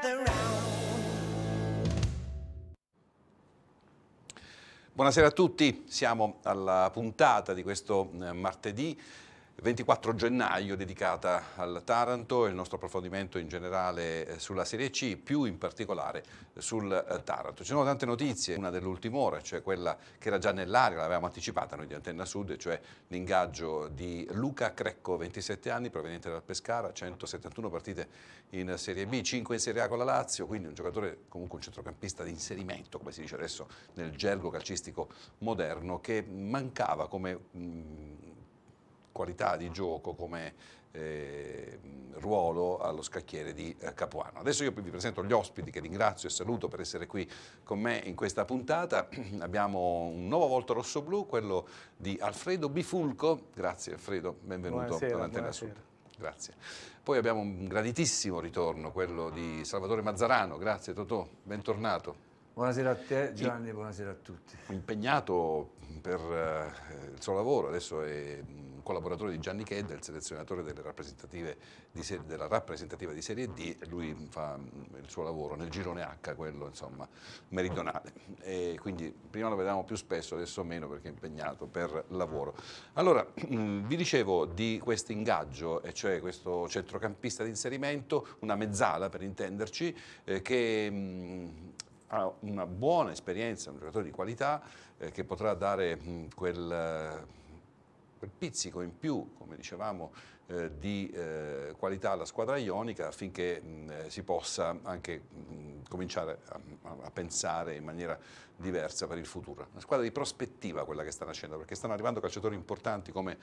gather round. Buonasera a tutti, siamo alla puntata di questo eh, martedì 24 gennaio dedicata al Taranto e il nostro approfondimento in generale eh, sulla Serie C, più in particolare sul eh, Taranto. Ci sono tante notizie, una dell'ultima ora, cioè quella che era già nell'aria, l'avevamo anticipata noi di Antenna Sud, cioè l'ingaggio di Luca Crecco, 27 anni, proveniente dal Pescara, 171 partite in Serie B, 5 in Serie A con la Lazio, quindi un giocatore comunque un centrocampista di inserimento, come si dice adesso nel gergo calcistico moderno, che mancava come... Mh, qualità di gioco come eh, ruolo allo scacchiere di eh, Capuano. Adesso io vi presento gli ospiti che ringrazio e saluto per essere qui con me in questa puntata. Abbiamo un nuovo volto rosso-blu, quello di Alfredo Bifulco. Grazie Alfredo, benvenuto all'Antenna Sud. Grazie. Poi abbiamo un graditissimo ritorno, quello di Salvatore Mazzarano. Grazie Totò, bentornato. Buonasera a te Gianni, buonasera a tutti. Impegnato per eh, il suo lavoro, adesso è collaboratore di Gianni Chedda, il selezionatore delle rappresentative di della rappresentativa di Serie D, lui fa mm, il suo lavoro nel girone H, quello insomma meridionale. E quindi prima lo vediamo più spesso, adesso meno perché è impegnato per lavoro. Allora, mm, vi dicevo di questo ingaggio, e cioè questo centrocampista di inserimento, una mezzala per intenderci, eh, che mh, mm, ha una buona esperienza, un giocatore di qualità eh, che potrà dare mh, quel quel pizzico in più, come dicevamo, eh, di eh, qualità alla squadra ionica affinché mh, eh, si possa anche mh, cominciare a, a, pensare in maniera diversa per il futuro. Una squadra di prospettiva quella che sta nascendo, perché stanno arrivando calciatori importanti come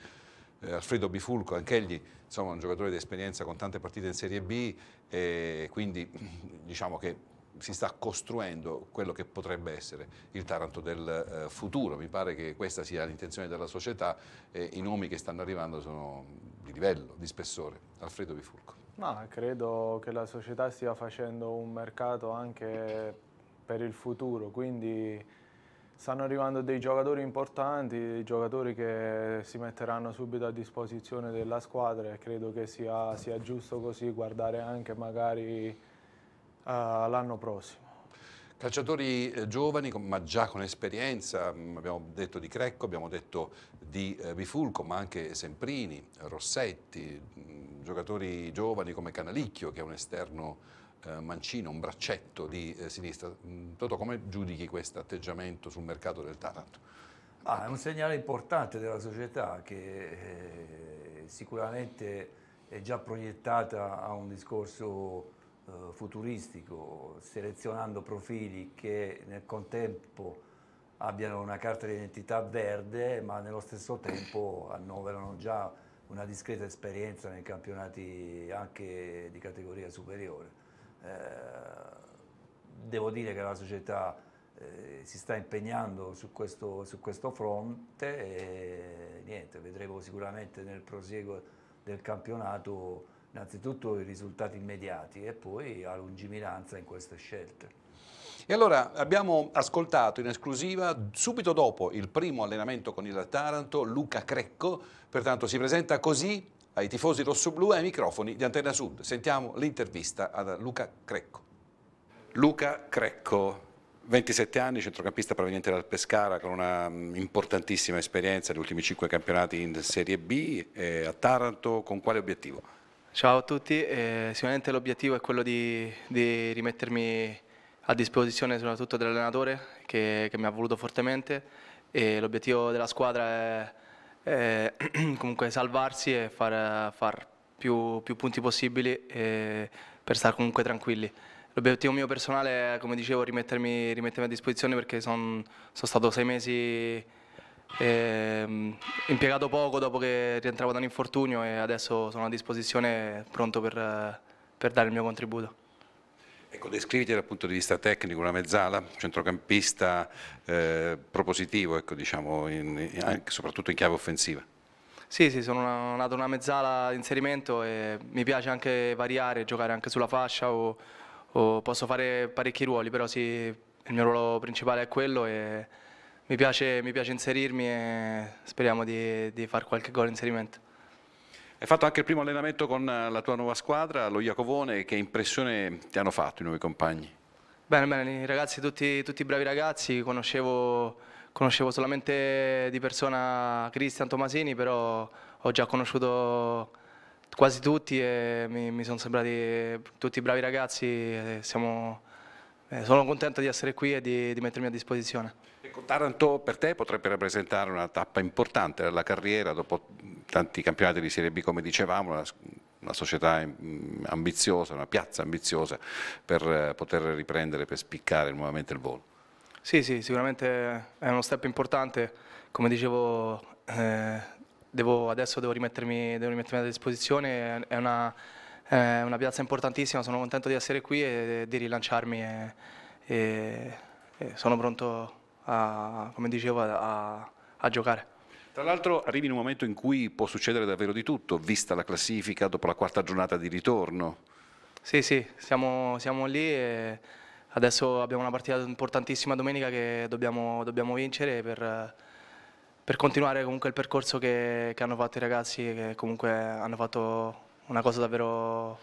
eh, Alfredo Bifulco, anch'egli insomma un giocatore di esperienza con tante partite in Serie B e quindi diciamo che si sta costruendo quello che potrebbe essere il Taranto del eh, futuro. Mi pare che questa sia l'intenzione della società e i nomi che stanno arrivando sono di livello, di spessore. Alfredo Bifurco. Ma credo che la società stia facendo un mercato anche per il futuro, quindi stanno arrivando dei giocatori importanti, dei giocatori che si metteranno subito a disposizione della squadra e credo che sia, sia giusto così guardare anche magari l'anno prossimo. Calciatori eh, giovani ma già con esperienza, mm, abbiamo detto di Crecco, abbiamo detto di eh, Bifulco ma anche Semprini, Rossetti, mm, giocatori giovani come Canalicchio che è un esterno eh, mancino, un braccetto di sinistra. Mm, Toto, come giudichi questo atteggiamento sul mercato del Taranto? Ah, è un segnale importante della società che sicuramente è già proiettata a un discorso eh, futuristico, selezionando profili che nel contempo abbiano una carta di identità verde, ma nello stesso tempo annoverano già una discreta esperienza nei campionati anche di categoria superiore. Eh, devo dire che la società eh, si sta impegnando su questo, su questo fronte e niente, vedremo sicuramente nel prosieguo del campionato innanzitutto i risultati immediati e poi la lungimiranza in queste scelte. E allora abbiamo ascoltato in esclusiva subito dopo il primo allenamento con il Taranto Luca Crecco, pertanto si presenta così ai tifosi rossoblù e ai microfoni di Antenna Sud. Sentiamo l'intervista a Luca Crecco. Luca Crecco, 27 anni, centrocampista proveniente dal Pescara con una mm, importantissima esperienza negli ultimi 5 campionati in Serie B, eh, a Taranto, con quale obiettivo? Ciao a tutti, eh, sicuramente l'obiettivo è quello di, di, rimettermi a disposizione soprattutto dell'allenatore che, che, mi ha voluto fortemente e l'obiettivo della squadra è, è comunque salvarsi e far, far più, più, punti possibili per stare comunque tranquilli. L'obiettivo mio personale è, come dicevo, rimettermi, rimettermi a disposizione perché son, sono stato sei mesi eh, impiegato poco dopo che rientravo da un infortunio e adesso sono a disposizione pronto per, per dare il mio contributo. Ecco, descriviti dal punto di vista tecnico una mezzala, centrocampista eh, propositivo, ecco, diciamo, in, in, soprattutto in chiave offensiva. Sì, sì, sono una, nato una mezzala di inserimento e mi piace anche variare, giocare anche sulla fascia o, o posso fare parecchi ruoli, però sì, il mio ruolo principale è quello e mi piace, mi piace inserirmi e speriamo di, di fare qualche gol in inserimento. Hai fatto anche il primo allenamento con la tua nuova squadra, lo Iacovone, che impressione ti hanno fatto i nuovi compagni? Bene, bene, i ragazzi, tutti, tutti bravi ragazzi, conoscevo, conoscevo solamente di persona Cristian Tomasini, però ho già conosciuto quasi tutti e mi, mi sono sembrati tutti bravi ragazzi, siamo, eh, sono contento di essere qui e di, di mettermi a disposizione. Ecco, Taranto per te potrebbe rappresentare una tappa importante della carriera dopo tanti campionati di Serie B come dicevamo, una, una società mm, ambiziosa, una piazza ambiziosa per eh, poter riprendere, per spiccare nuovamente il volo. Sì, sì, sicuramente è uno step importante, come dicevo eh, devo, adesso devo rimettermi, devo rimettermi, a disposizione, è una, è una, piazza importantissima, sono contento di essere qui e di rilanciarmi e, e, sono pronto a, come dicevo, a, a giocare. Tra l'altro arrivi in un momento in cui può succedere davvero di tutto, vista la classifica dopo la quarta giornata di ritorno. Sì, sì, siamo, siamo lì e adesso abbiamo una partita importantissima domenica che dobbiamo, dobbiamo vincere per, per, continuare comunque il percorso che, che, hanno fatto i ragazzi che comunque hanno fatto una cosa davvero,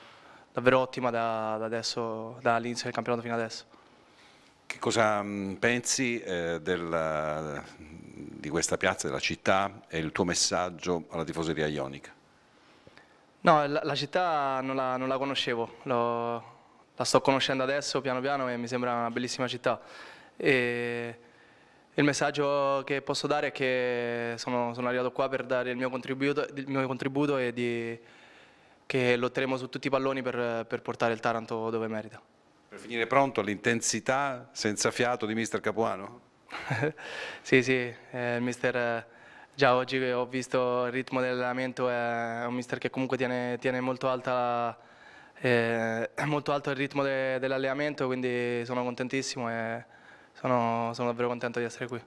davvero ottima da, da adesso, dall'inizio del campionato fino adesso. Che cosa mm, pensi eh, del, di questa piazza, della città e il tuo messaggio alla tifoseria ionica? No, la, la città non la, non la conoscevo, Lo, la sto conoscendo adesso piano piano e mi sembra una bellissima città. E il messaggio che posso dare è che sono, sono arrivato qua per dare il mio contributo, il mio contributo e di, che lotteremo su tutti i palloni per, per portare il Taranto dove merita. Per finire pronto l'intensità senza fiato di mister Capuano? sì, sì, eh, il mister già oggi ho visto il ritmo dell'allenamento, è un mister che comunque tiene, tiene molto, alta, eh, molto, alto il ritmo de, dell'allenamento, quindi sono contentissimo e sono, sono davvero contento di essere qui.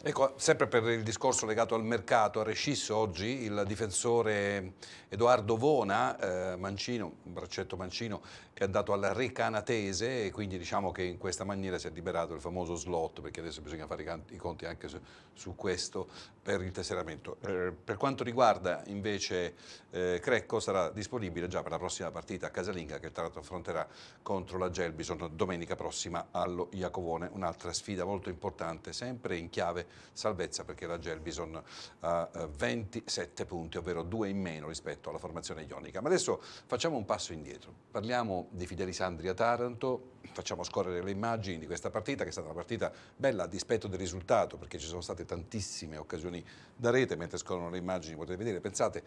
Ecco, sempre per il discorso legato al mercato, a Rescisso oggi il difensore Edoardo Vona, eh, Mancino, un braccetto Mancino, che è andato al Recanatese e quindi diciamo che in questa maniera si è liberato il famoso slot perché adesso bisogna fare i conti anche su, su questo per il tesseramento. Eh, per quanto riguarda invece eh, Crecco sarà disponibile già per la prossima partita a Casalinga che tra l'altro affronterà contro la Gelbison domenica prossima allo Iacovone, un'altra sfida molto importante sempre in chiave salvezza perché la Gelbison ha 27 punti ovvero due in meno rispetto alla formazione ionica. Ma adesso facciamo un passo indietro, parliamo di Fidelisandria Taranto, facciamo scorrere le immagini di questa partita che è stata una partita bella a dispetto del risultato perché ci sono state tantissime occasioni da rete mentre scorrono le immagini potete vedere, pensate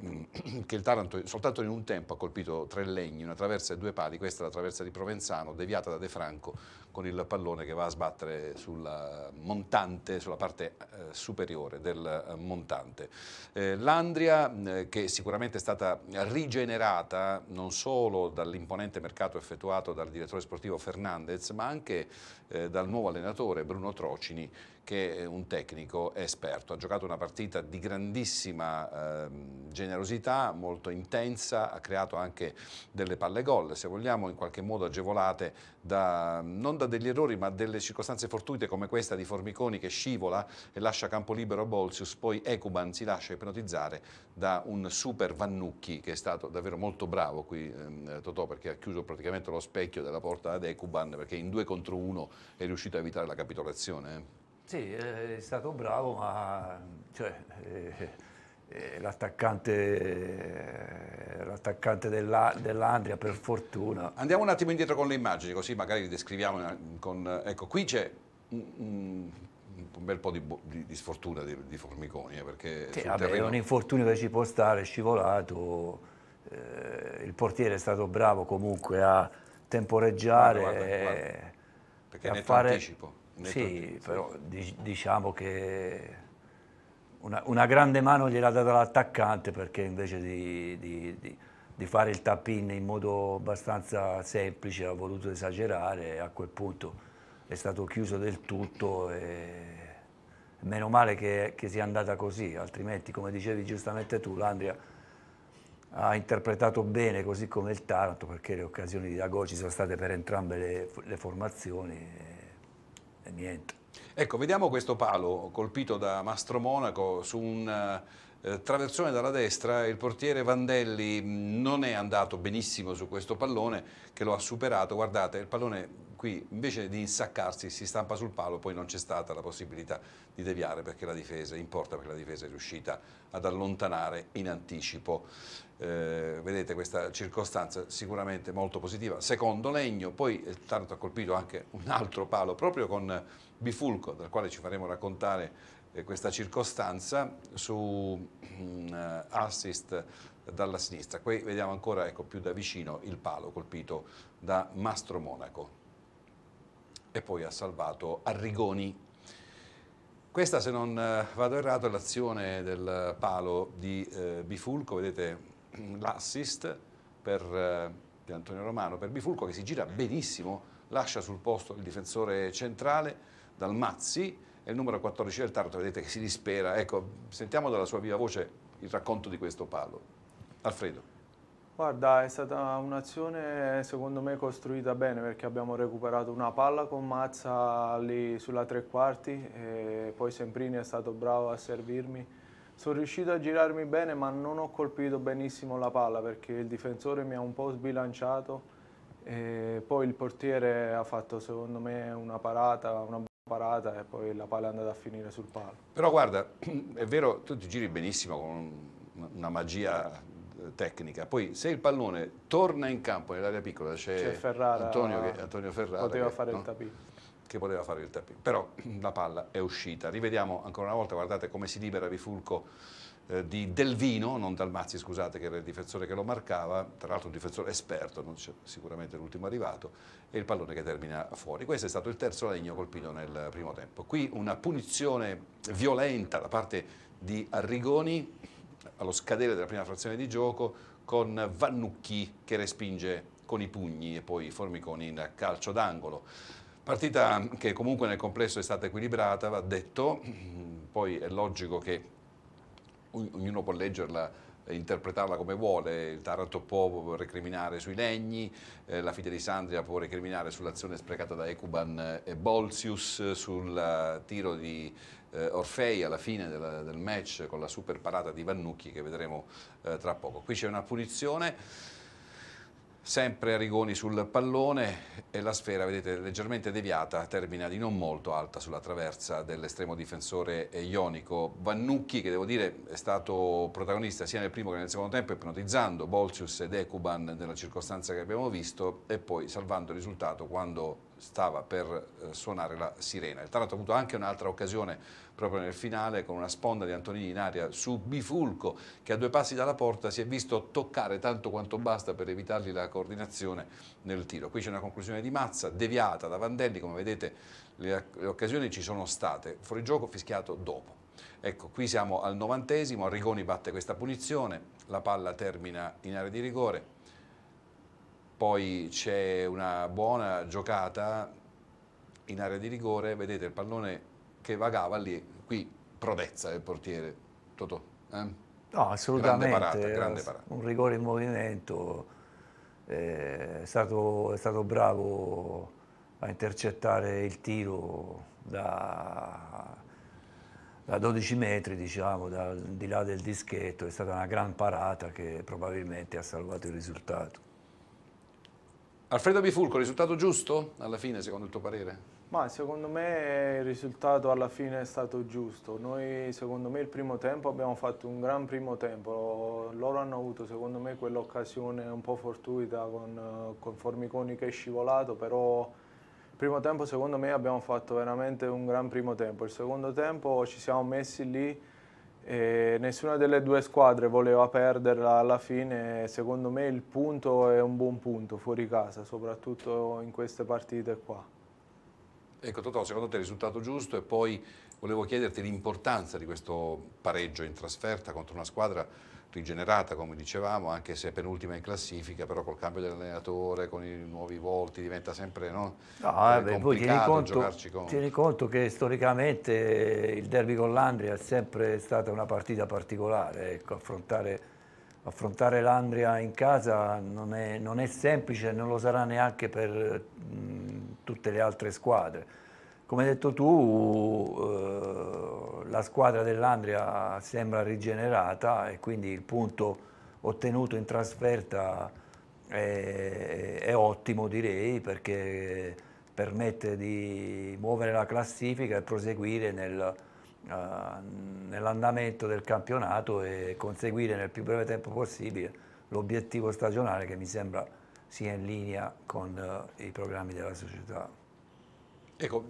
Mm, che il Taranto soltanto in un tempo ha colpito tre legni, una traversa e due pali, questa è la traversa di Provenzano, deviata da De Franco con il pallone che va a sbattere sul montante, sulla parte eh, superiore del eh, montante. Eh, L'Andria eh, che sicuramente è stata rigenerata non solo dall'imponente mercato effettuato dal direttore sportivo Fernandez ma anche eh, dal nuovo allenatore Bruno Trocini che è un tecnico esperto, ha giocato una partita di grandissima eh, generosità, molto intensa, ha creato anche delle palle gol, se vogliamo in qualche modo agevolate da, non da degli errori ma delle circostanze fortuite come questa di Formiconi che scivola e lascia campo libero a Bolsius, poi Ecuban si lascia ipnotizzare da un super Vannucchi che è stato davvero molto bravo qui ehm, Totò perché ha chiuso praticamente lo specchio della porta ad Ecuban perché in due contro uno è riuscito a evitare la capitolazione. Eh. Sì, è stato bravo, ma cioè, eh, eh, l'attaccante, l'attaccante della, dell'Andria per fortuna. Andiamo un attimo indietro con le immagini, così magari li descriviamo. Con, ecco, qui c'è un, un, un, bel po' di, di, di sfortuna di, di Formiconi. Eh, perché sì, vabbè, terreno... è un infortunio che ci può stare, è scivolato. Eh, il portiere è stato bravo comunque a temporeggiare. Guarda, guarda, guarda. Perché è fare... anticipo sì, però diciamo che una, una, grande mano gliel'ha data l'attaccante perché invece di, di, di, di, fare il tap-in in modo abbastanza semplice ha voluto esagerare e a quel punto è stato chiuso del tutto e meno male che, che sia andata così, altrimenti come dicevi giustamente tu l'Andria ha interpretato bene così come il Taranto perché le occasioni di Dago ci sono state per entrambe le, le formazioni e niente. Ecco, vediamo questo palo colpito da Mastro Monaco su un eh, traversone dalla destra, il portiere Vandelli non è andato benissimo su questo pallone che lo ha superato, guardate il pallone qui invece di insaccarsi si stampa sul palo, poi non c'è stata la possibilità di deviare perché la difesa, importa perché la difesa è riuscita ad allontanare in anticipo. Eh, vedete questa circostanza sicuramente molto positiva. Secondo legno, poi tanto ha colpito anche un altro palo proprio con Bifulco, dal quale ci faremo raccontare eh, questa circostanza su um, assist dalla sinistra. Qui vediamo ancora ecco, più da vicino il palo colpito da Mastro Monaco e poi ha salvato Arrigoni. Questa, se non eh, vado errato, è l'azione del palo di eh, Bifulco, vedete l'assist per eh, di Antonio Romano per Bifulco che si gira benissimo, lascia sul posto il difensore centrale dal Mazzi e il numero 14 del Taranto, vedete che si dispera. Ecco, sentiamo dalla sua viva voce il racconto di questo palo. Alfredo. Guarda, è stata un'azione secondo me costruita bene perché abbiamo recuperato una palla con Mazza lì sulla tre quarti e poi Semprini è stato bravo a servirmi. Sono riuscito a girarmi bene ma non ho colpito benissimo la palla perché il difensore mi ha un po' sbilanciato e poi il portiere ha fatto secondo me una parata, una parata e poi la palla è andata a finire sul palo. Però guarda, è vero, tu ti giri benissimo con una magia tecnica, poi se il pallone torna in campo nell'area piccola c'è Antonio, Antonio, Ferrara poteva che, fare no? il tapino che poteva fare il tapino, però la palla è uscita. Rivediamo ancora una volta, guardate come si libera Rifulco eh, di Delvino, non Dalmazzi scusate che era il difensore che lo marcava, tra l'altro un difensore esperto, non sicuramente l'ultimo arrivato, e il pallone che termina fuori. Questo è stato il terzo legno colpito nel primo tempo. Qui una punizione violenta da parte di Arrigoni allo scadere della prima frazione di gioco con Vannucchi che respinge con i pugni e poi Formiconi in calcio d'angolo. Partita che comunque nel complesso è stata equilibrata, va detto, poi è logico che ognuno può leggerla interpretarla come vuole, il Taranto può recriminare sui legni, eh, la figlia di Sandria può recriminare sull'azione sprecata da Ecuban e Bolsius, sul tiro di eh, Orfei alla fine del, del, match con la super parata di Vannucchi che vedremo eh, tra poco. Qui c'è una punizione sempre Arrigoni sul pallone e la sfera, vedete, leggermente deviata, termina di non molto alta sulla traversa dell'estremo difensore ionico. Vannucchi, che devo dire è stato protagonista sia nel primo che nel secondo tempo, ipnotizzando Bolcius ed Ecuban nella circostanza che abbiamo visto e poi salvando il risultato quando stava per eh, suonare la sirena. Il Taranto ha avuto anche un'altra occasione proprio nel finale con una sponda di Antonini in aria su Bifulco che a due passi dalla porta si è visto toccare tanto quanto basta per evitargli la coordinazione nel tiro. Qui c'è una conclusione di Mazza deviata da Vandelli, come vedete le, le occasioni ci sono state, fuori gioco fischiato dopo. Ecco, qui siamo al novantesimo, Arrigoni batte questa punizione, la palla termina in area di rigore, poi c'è una buona giocata in area di rigore, vedete il pallone che vagava lì, qui prodezza del portiere Totò. Eh? No, assolutamente, grande parata, grande parata. un rigore in movimento, eh, è, stato, è stato bravo a intercettare il tiro da, da 12 metri, diciamo, da, di là del dischetto, è stata una gran parata che probabilmente ha salvato il risultato. Alfredo Bifulco, risultato giusto alla fine secondo il tuo parere? Ma secondo me il risultato alla fine è stato giusto. Noi secondo me il primo tempo abbiamo fatto un gran primo tempo. Loro hanno avuto secondo me quell'occasione un po' fortuita con, con Formiconi che è scivolato, però il primo tempo secondo me abbiamo fatto veramente un gran primo tempo. Il secondo tempo ci siamo messi lì e nessuna delle due squadre voleva perderla alla fine, secondo me il punto è un buon punto fuori casa, soprattutto in queste partite qua. Ecco Totò, secondo te il risultato giusto e poi volevo chiederti l'importanza di questo pareggio in trasferta contro una squadra rigenerata come dicevamo, anche se penultima in classifica, però col cambio dell'allenatore, con i nuovi volti diventa sempre no, no, eh, beh, poi tieni conto, con... tieni conto che storicamente il derby con l'Andria è sempre stata una partita particolare, ecco, affrontare, affrontare l'Andria in casa non è, non è, semplice, non lo sarà neanche per mh, tutte le altre squadre. Come hai detto tu, eh, la squadra dell'Andria sembra rigenerata e quindi il punto ottenuto in trasferta è, è ottimo direi perché permette di muovere la classifica e proseguire nel, uh, nell'andamento del campionato e conseguire nel più breve tempo possibile l'obiettivo stagionale che mi sembra sia in linea con uh, i programmi della società. Ecco,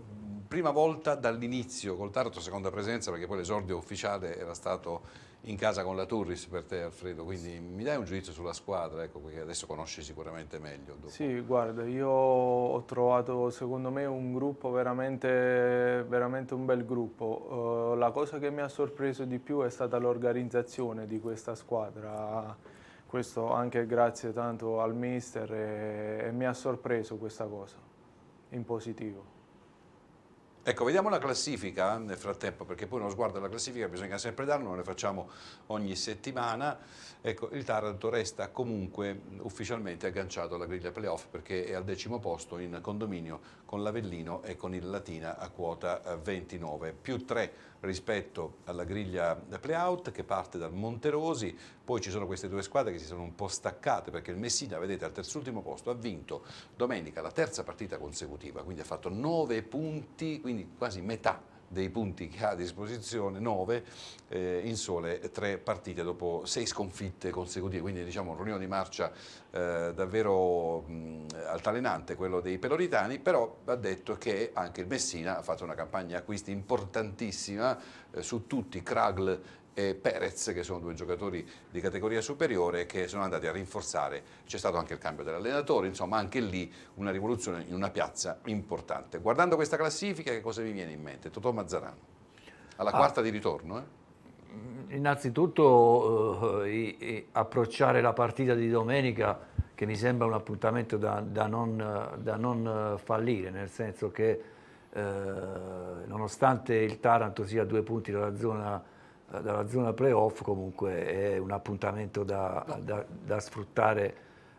prima volta dall'inizio col Taranto, seconda presenza, perché poi l'esordio ufficiale era stato in casa con la Turris per te Alfredo, quindi mi dai un giudizio sulla squadra, ecco, che adesso conosci sicuramente meglio. Dopo. Sì, guarda, io ho trovato secondo me un gruppo veramente, veramente un bel gruppo. Uh, la cosa che mi ha sorpreso di più è stata l'organizzazione di questa squadra, questo anche grazie tanto al mister e, e mi ha sorpreso questa cosa, in positivo. Ecco, vediamo la classifica nel frattempo, perché poi uno sguardo alla classifica bisogna sempre darlo, noi ne facciamo ogni settimana. Ecco, il Taranto resta comunque ufficialmente agganciato alla griglia playoff perché è al decimo posto in condominio con l'Avellino e con il Latina a quota 29, più 3 rispetto alla griglia playout che parte dal Monterosi, poi ci sono queste due squadre che si sono un po' staccate perché il Messina, vedete, al terzultimo posto ha vinto domenica la terza partita consecutiva, quindi ha fatto 9 punti, quindi quasi metà dei punti che ha a disposizione, 9 eh, in sole tre partite dopo sei sconfitte consecutive, quindi diciamo un riunione di marcia eh, davvero mh, altalenante quello dei peloritani, però va detto che anche il Messina ha fatto una campagna acquisti importantissima eh, su tutti, Kragl e Perez, che sono due giocatori di categoria superiore che sono andati a rinforzare, c'è stato anche il cambio dell'allenatore, insomma anche lì una rivoluzione in una piazza importante. Guardando questa classifica che cosa vi viene in mente? Totò Mazzarano, alla ah. quarta di ritorno. Eh? Innanzitutto eh, approcciare la partita di domenica che mi sembra un appuntamento da, da, non, da non, fallire, nel senso che eh, nonostante il Taranto sia a due punti dalla zona dalla zona playoff comunque è un appuntamento da, da, da sfruttare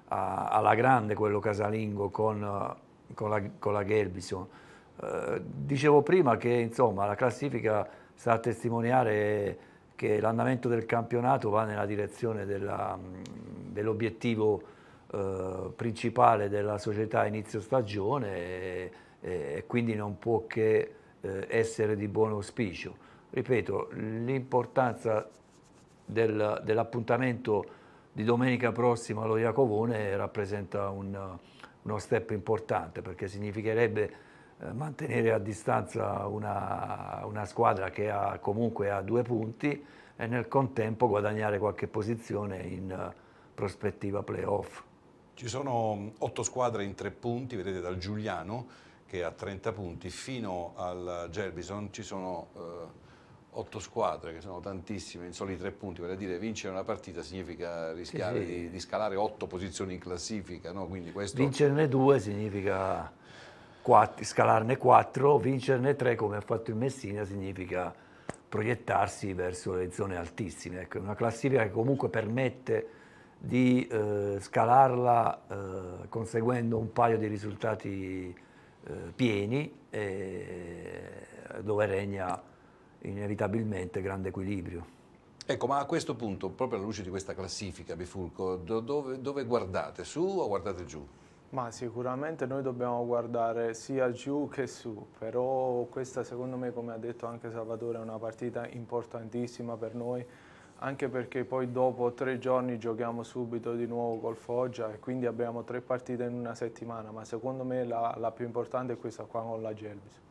a, alla grande quello casalingo con, con la, con la Gelbison. Eh, dicevo prima che insomma, la classifica sta a testimoniare che l'andamento del campionato va nella direzione dell'obiettivo eh, principale della società a inizio stagione e, e, quindi non può che eh, essere di buon auspicio ripeto, l'importanza del, dell'appuntamento di domenica prossima allo Iacovone rappresenta un, uno step importante perché significherebbe eh, mantenere a distanza una, una, squadra che ha, comunque ha due punti e nel contempo guadagnare qualche posizione in uh, prospettiva playoff. Ci sono otto squadre in tre punti, vedete dal Giuliano che ha 30 punti fino al Gerbison ci sono uh, otto squadre, che sono tantissime, in soli tre punti, vale a dire vincere una partita significa rischiare sì, sì. Di, di, scalare otto posizioni in classifica, no? questo... Vincerne due significa quattro, scalarne quattro, vincerne tre come ha fatto il Messina significa proiettarsi verso le zone altissime. Ecco, una classifica che comunque permette di eh, scalarla eh, conseguendo un paio di risultati eh, pieni dove regna inevitabilmente grande equilibrio. Ecco, ma a questo punto, proprio alla luce di questa classifica, Bifulco, dove, dove guardate? Su o guardate giù? Ma sicuramente noi dobbiamo guardare sia giù che su, però questa secondo me, come ha detto anche Salvatore, è una partita importantissima per noi, anche perché poi dopo tre giorni giochiamo subito di nuovo col Foggia e quindi abbiamo tre partite in una settimana, ma secondo me la, la più importante è questa qua con la Gelbis.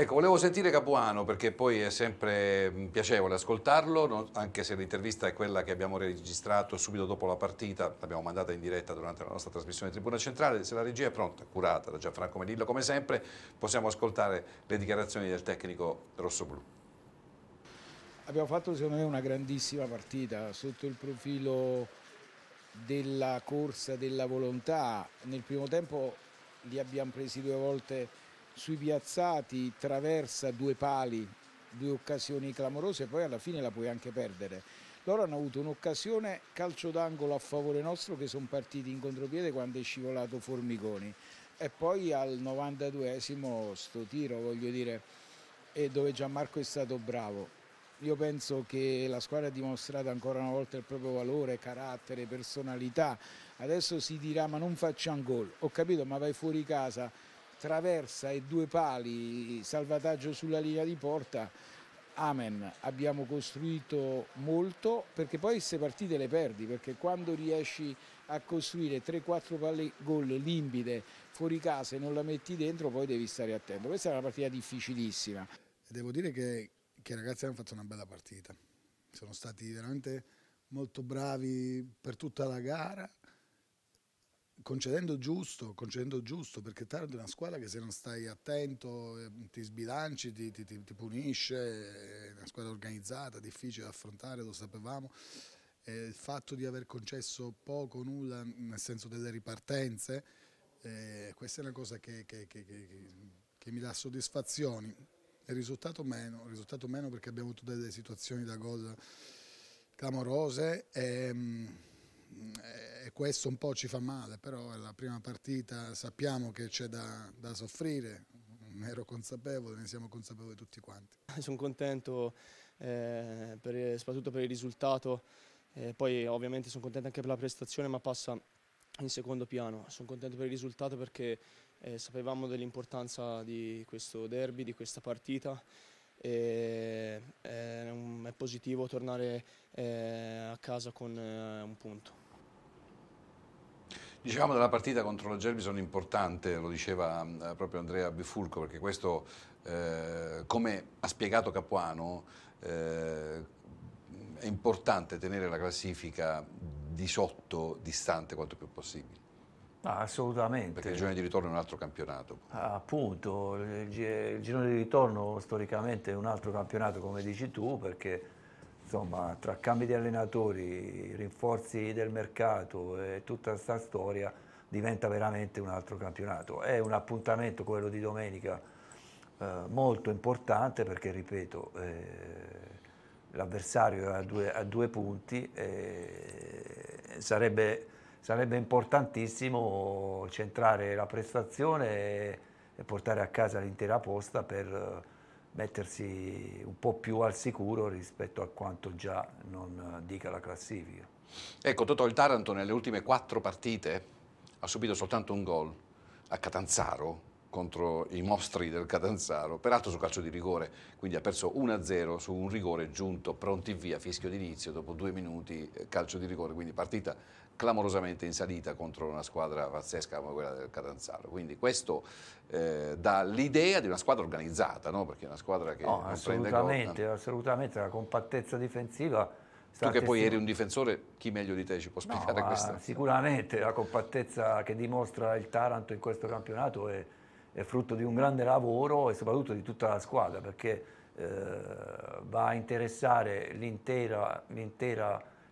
Ecco, volevo sentire Capuano perché poi è sempre mm, piacevole ascoltarlo, anche se l'intervista è quella che abbiamo registrato subito dopo la partita, l'abbiamo mandata in diretta durante la nostra trasmissione di Tribuna Centrale, se la regia è pronta, curata da Gianfranco Melillo come sempre, possiamo ascoltare le dichiarazioni del tecnico rossoblu. Abbiamo fatto secondo me una grandissima partita sotto il profilo della corsa, della volontà, nel primo tempo li abbiamo presi due volte sui piazzati traversa due pali, due occasioni clamorose e poi alla fine la puoi anche perdere. Loro hanno avuto un'occasione calcio d'angolo a favore nostro che sono partiti in contropiede quando è scivolato Formiconi e poi al 92esimo sto tiro voglio dire dove Gianmarco è stato bravo. Io penso che la squadra ha dimostrato ancora una volta il proprio valore, carattere, personalità. Adesso si dirà ma non facciamo gol. Ho capito, ma vai fuori casa, traversa e due pali, salvataggio sulla linea di porta. Amen, abbiamo costruito molto perché poi queste partite le perdi, perché quando riesci a costruire 3-4 palle gol limpide fuori casa e non la metti dentro poi devi stare attento. Questa è una partita difficilissima. Devo dire che, che i ragazzi hanno fatto una bella partita, sono stati veramente molto bravi per tutta la gara concedendo giusto, concedendo giusto, perché Taranto è una squadra che se non stai attento eh, ti sbilanci, ti, ti, ti, punisce, è una squadra organizzata, difficile da affrontare, lo sapevamo. E il fatto di aver concesso poco, nulla, nel senso delle ripartenze, eh, questa è una cosa che, che, che, che, mi dà soddisfazioni. Il risultato meno, il risultato meno perché abbiamo avuto delle situazioni da gol clamorose. E, e questo un po' ci fa male, però è la prima partita, sappiamo che c'è da, da soffrire, ne ero consapevole, ne siamo consapevoli tutti quanti. Sono contento eh, per, soprattutto per il risultato, eh, poi ovviamente sono contento anche per la prestazione ma passa in secondo piano. Sono contento per il risultato perché eh, sapevamo dell'importanza di questo derby, di questa partita e è, un, è positivo tornare eh, a casa con eh, un punto. Dicevamo della partita contro la Gerbison importante, lo diceva eh, proprio Andrea Bifulco, perché questo, eh, come ha spiegato Capuano, eh, è importante tenere la classifica di sotto, distante quanto più possibile. Ah, assolutamente. Perché il girone di ritorno è un altro campionato. Ah, appunto, il, il girone di ritorno storicamente è un altro campionato come dici tu, perché insomma, tra cambi di allenatori, rinforzi del mercato e tutta questa storia diventa veramente un altro campionato. È un appuntamento, quello di domenica, eh, molto importante perché, ripeto, eh, l'avversario è a due, punti e sarebbe, sarebbe, importantissimo centrare la prestazione e, e portare a casa l'intera posta per mettersi un po' più al sicuro rispetto a quanto già non dica la classifica. Ecco, Totò il Taranto nelle ultime quattro partite ha subito soltanto un gol a Catanzaro contro i mostri del Catanzaro, peraltro su calcio di rigore, quindi ha perso 1-0 su un rigore giunto, pronti via, fischio d'inizio, dopo due minuti eh, calcio di rigore, quindi partita clamorosamente in salita contro una squadra pazzesca come quella del Catanzaro. Quindi questo eh, dà l'idea di una squadra organizzata, no? perché è una squadra che no, assolutamente, assolutamente, la compattezza difensiva. Tu che poi eri un difensore, chi meglio di te ci può spiegare no, questa? Sicuramente la compattezza che dimostra il Taranto in questo campionato è, è frutto di un grande lavoro e soprattutto di tutta la squadra perché eh, va a interessare l'intera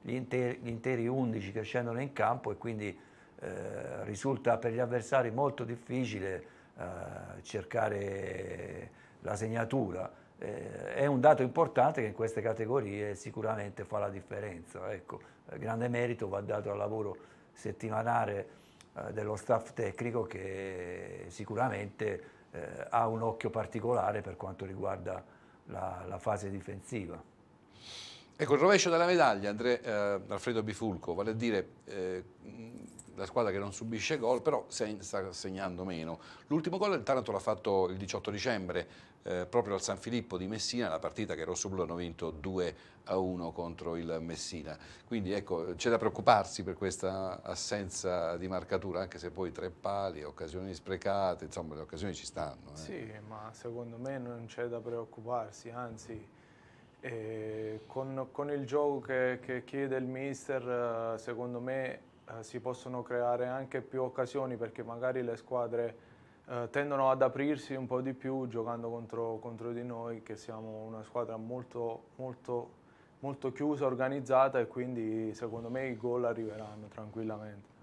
gli interi, gli interi 11 che scendono in campo e quindi eh, risulta per gli avversari molto difficile eh, cercare la segnatura. Eh, è un dato importante che in queste categorie sicuramente fa la differenza. Ecco, grande merito va dato al lavoro settimanale eh, dello staff tecnico che sicuramente eh, ha un occhio particolare per quanto riguarda la, la fase difensiva. Ecco, il rovescio della medaglia, Andre, eh, Alfredo Bifulco, vale a dire eh, la squadra che non subisce gol, però se, sta segnando meno. L'ultimo gol il Taranto l'ha fatto il 18 dicembre, eh, proprio al San Filippo di Messina, la partita che i rossoblu hanno vinto 2 a 1 contro il Messina. Quindi ecco, c'è da preoccuparsi per questa assenza di marcatura, anche se poi tre pali, occasioni sprecate, insomma le occasioni ci stanno. Eh. Sì, ma secondo me non c'è da preoccuparsi, anzi con, con, il gioco che, che, chiede il mister, eh, secondo me eh, si possono creare anche più occasioni perché magari le squadre eh, tendono ad aprirsi un po' di più giocando contro, contro di noi, che siamo una squadra molto, molto, molto chiusa, organizzata e quindi secondo me i gol arriveranno tranquillamente.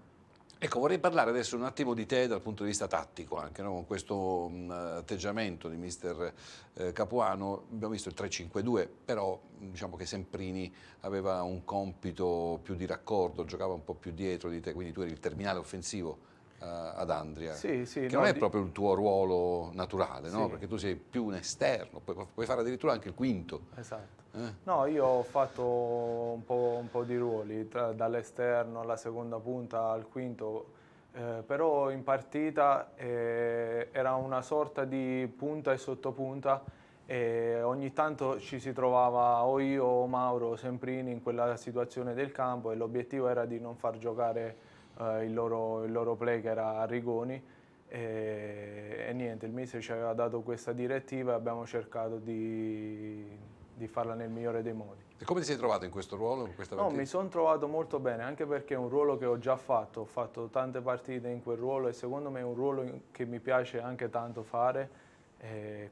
Ecco, vorrei parlare adesso un attimo di te dal punto di vista tattico, anche no? con questo mh, atteggiamento di mister eh, Capuano. Abbiamo visto il 3-5-2, però diciamo che Semprini aveva un compito più di raccordo, giocava un po' più dietro di te, quindi tu eri il terminale offensivo ad Andria, sì, sì, che no, non è proprio il tuo ruolo naturale, sì. no? perché tu sei più un esterno, puoi, puoi fare addirittura anche il quinto. Esatto. Eh? No, io ho fatto un po', un po di ruoli, dall'esterno alla seconda punta al quinto, eh, però in partita eh, era una sorta di punta e sottopunta e ogni tanto ci si trovava o io o Mauro Semprini in quella situazione del campo e l'obiettivo era di non far giocare eh, il, loro, il, loro, play che era a Rigoni e, e niente, il mister ci aveva dato questa direttiva e abbiamo cercato di, di farla nel migliore dei modi. E come ti sei trovato in questo ruolo? In no, mi sono trovato molto bene, anche perché è un ruolo che ho già fatto, ho fatto tante partite in quel ruolo e secondo me è un ruolo che mi piace anche tanto fare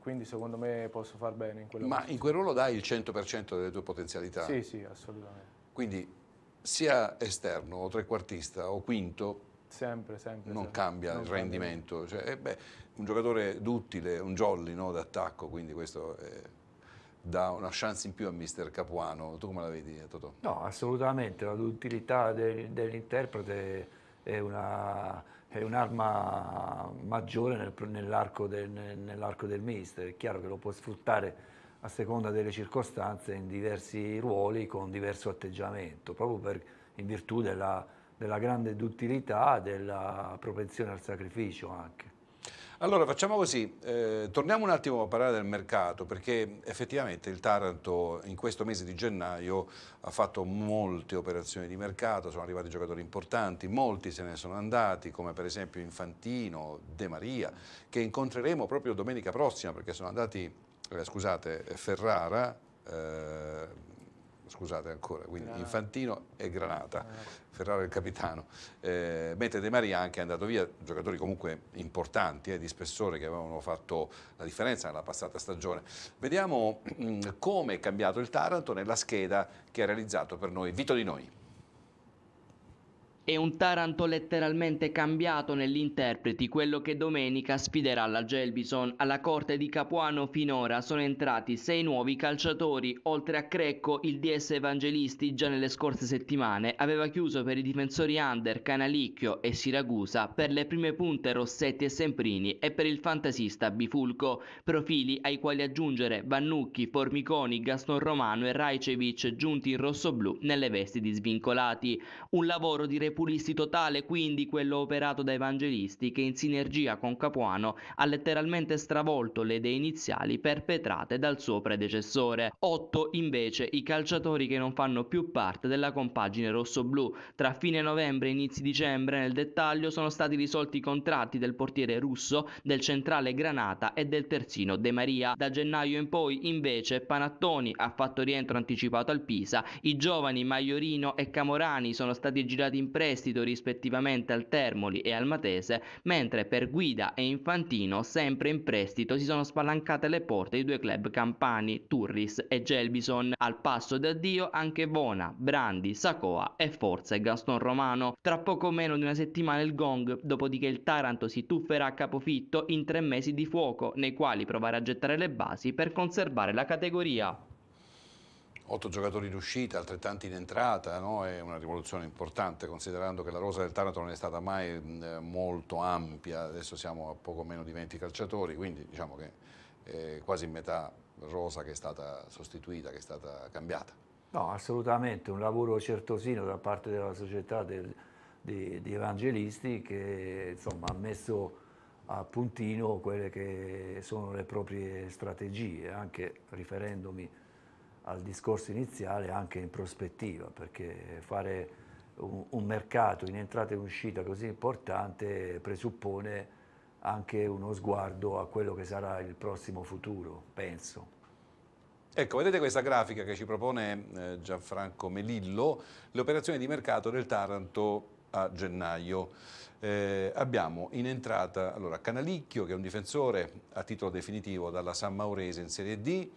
quindi secondo me posso far bene in quello Ma in quel ruolo dai il 100% delle tue potenzialità? Sì, sì, assolutamente. Quindi sia esterno o trequartista o quinto sempre, sempre, non sempre. cambia non il rendimento. Cioè, eh beh, un giocatore duttile, un jolly no, d'attacco, quindi questo è, dà una chance in più a mister Capuano. Tu come la vedi, Totò? No, assolutamente. La duttilità del, dell'interprete è una è un'arma maggiore nel, nell'arco del, nell'arco del mister, è chiaro che lo può sfruttare a seconda delle circostanze in diversi ruoli con diverso atteggiamento, proprio per, in virtù della, della grande duttilità, della propensione al sacrificio anche. Allora facciamo così, eh, torniamo un attimo a parlare del mercato perché effettivamente il Taranto in questo mese di gennaio ha fatto molte operazioni di mercato, sono arrivati giocatori importanti, molti se ne sono andati come per esempio Infantino, De Maria che incontreremo proprio domenica prossima perché sono andati, scusate, Ferrara, eh, scusate ancora, quindi Granata. Infantino e Granata, Ferrara è il capitano, eh, mentre De Maria anche è andato via, giocatori comunque importanti, eh, di spessore che avevano fatto la differenza nella passata stagione. Vediamo mh, mm, come è cambiato il Taranto nella scheda che ha realizzato per noi Vito Di Noi. È un Taranto letteralmente cambiato negli interpreti, quello che domenica sfiderà la Gelbison. Alla corte di Capuano finora sono entrati sei nuovi calciatori, oltre a Crecco il DS Evangelisti già nelle scorse settimane aveva chiuso per i difensori under Canalicchio e Siragusa, per le prime punte Rossetti e Semprini e per il fantasista Bifulco, profili ai quali aggiungere Vannucchi, Formiconi, Gaston Romano e Rajcevic giunti in rosso-blu nelle vesti di svincolati. Un lavoro di pulisti totale quindi quello operato da Evangelisti che in sinergia con Capuano ha letteralmente stravolto le idee iniziali perpetrate dal suo predecessore. Otto invece i calciatori che non fanno più parte della compagine rosso-blu. Tra fine novembre e inizi dicembre nel dettaglio sono stati risolti i contratti del portiere russo, del centrale Granata e del terzino De Maria. Da gennaio in poi invece Panattoni ha fatto rientro anticipato al Pisa, i giovani Maiorino e Camorani sono stati girati in prestito prestito rispettivamente al Termoli e al Matese, mentre per Guida e Infantino, sempre in prestito, si sono spalancate le porte di due club campani, Turris e Gelbison. Al passo d'addio anche Bona, Brandi, Sacoa e Forza e Gaston Romano. Tra poco meno di una settimana il gong, dopodiché il Taranto si tufferà a capofitto in tre mesi di fuoco, nei quali provare a gettare le basi per conservare la categoria otto giocatori in uscita, altrettanti in entrata, no? è una rivoluzione importante considerando che la rosa del Taranto non è stata mai eh, molto ampia, adesso siamo a poco meno di 20 calciatori, quindi diciamo che è quasi metà rosa che è stata sostituita, che è stata cambiata. No, assolutamente, un lavoro certosino da parte della società del, di, di, evangelisti che insomma, ha messo a puntino quelle che sono le proprie strategie, anche riferendomi al discorso iniziale anche in prospettiva, perché fare un, un mercato in entrata e uscita così importante presuppone anche uno sguardo a quello che sarà il prossimo futuro, penso. Ecco, vedete questa grafica che ci propone eh, Gianfranco Melillo, le operazioni di mercato del Taranto a gennaio. Eh, abbiamo in entrata allora, Canalicchio, che è un difensore a titolo definitivo dalla San Maurese in Serie D,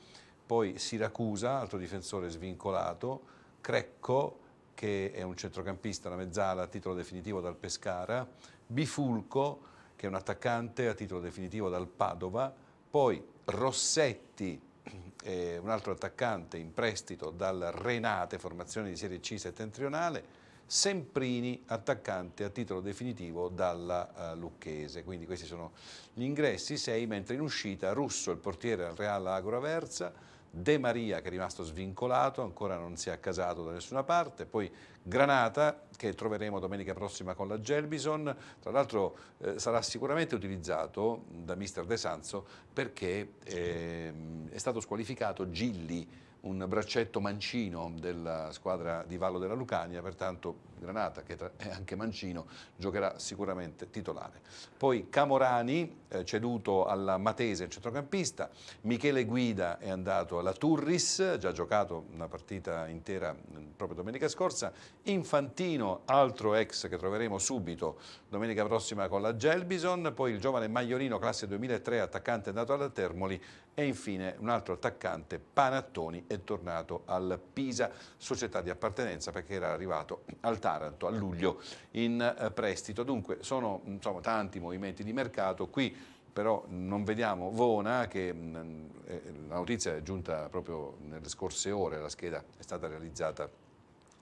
poi Siracusa, altro difensore svincolato, Crecco, che è un centrocampista, una mezzala a titolo definitivo dal Pescara, Bifulco, che è un attaccante a titolo definitivo dal Padova, poi Rossetti, un altro attaccante in prestito dal Renate, formazione di Serie C settentrionale, Semprini, attaccante a titolo definitivo dalla uh, Lucchese. Quindi questi sono gli ingressi, sei, mentre in uscita Russo, il portiere al Real Agora Versa, De Maria che è rimasto svincolato, ancora non si è accasato da nessuna parte, poi Granata che troveremo domenica prossima con la Gelbison, tra l'altro eh, sarà sicuramente utilizzato da mister De Sanzo perché eh, è stato squalificato Gilli, un braccetto mancino della squadra di Vallo della Lucania, pertanto Granata, che è anche mancino, giocherà sicuramente titolare. Poi Camorani, eh, ceduto alla Matese, centrocampista, Michele Guida è andato alla Turris, già giocato una partita intera mm, proprio domenica scorsa, Infantino, altro ex che troveremo subito domenica prossima con la Gelbison, poi il giovane Maiorino, classe 2003, attaccante andato alla Termoli, e infine un altro attaccante, Panattoni, è tornato al Pisa, società di appartenenza perché era arrivato al Taranto a luglio in eh, prestito. Dunque sono insomma, tanti movimenti di mercato, qui però non vediamo Vona che mh, eh, la notizia è giunta proprio nelle scorse ore, la scheda è stata realizzata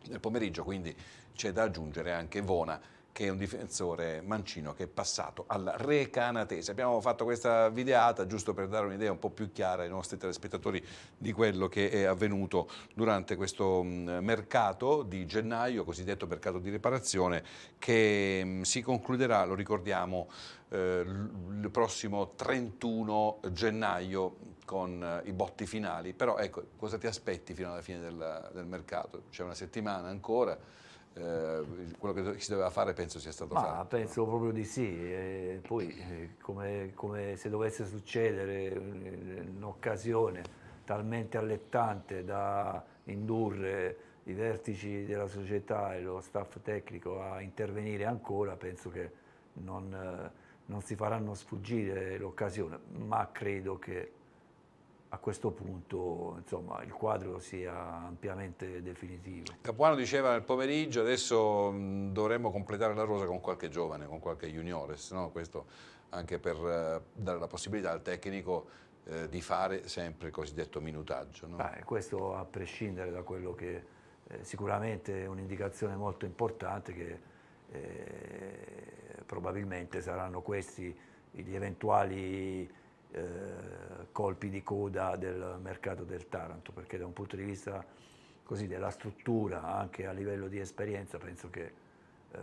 nel pomeriggio, quindi c'è da aggiungere anche Vona che è un difensore mancino che è passato al Recanatese. Abbiamo fatto questa videata giusto per dare un'idea un po' più chiara ai nostri telespettatori di quello che è avvenuto durante questo mm, mercato di gennaio, cosiddetto mercato di riparazione, che mm, si concluderà, lo ricordiamo, eh, il prossimo 31 gennaio con eh, i botti finali. Però ecco, cosa ti aspetti fino alla fine del, del mercato? C'è una settimana ancora eh, quello che si doveva fare penso sia stato Ma fatto. Penso proprio di sì, e poi eh, come, come, se dovesse succedere un'occasione talmente allettante da indurre i vertici della società e lo staff tecnico a intervenire ancora, penso che non, eh, non si faranno sfuggire l'occasione, ma credo che a questo punto insomma, il quadro sia ampiamente definitivo. Capuano diceva nel pomeriggio, adesso mh, dovremmo completare la rosa con qualche giovane, con qualche juniores, no? questo anche per eh, dare la possibilità al tecnico eh, di fare sempre il cosiddetto minutaggio. No? Beh, questo a prescindere da quello che eh, sicuramente è un'indicazione molto importante che eh, probabilmente saranno questi gli eventuali eh, colpi di coda del mercato del Taranto, perché da un punto di vista così, della struttura, anche a livello di esperienza, penso che eh,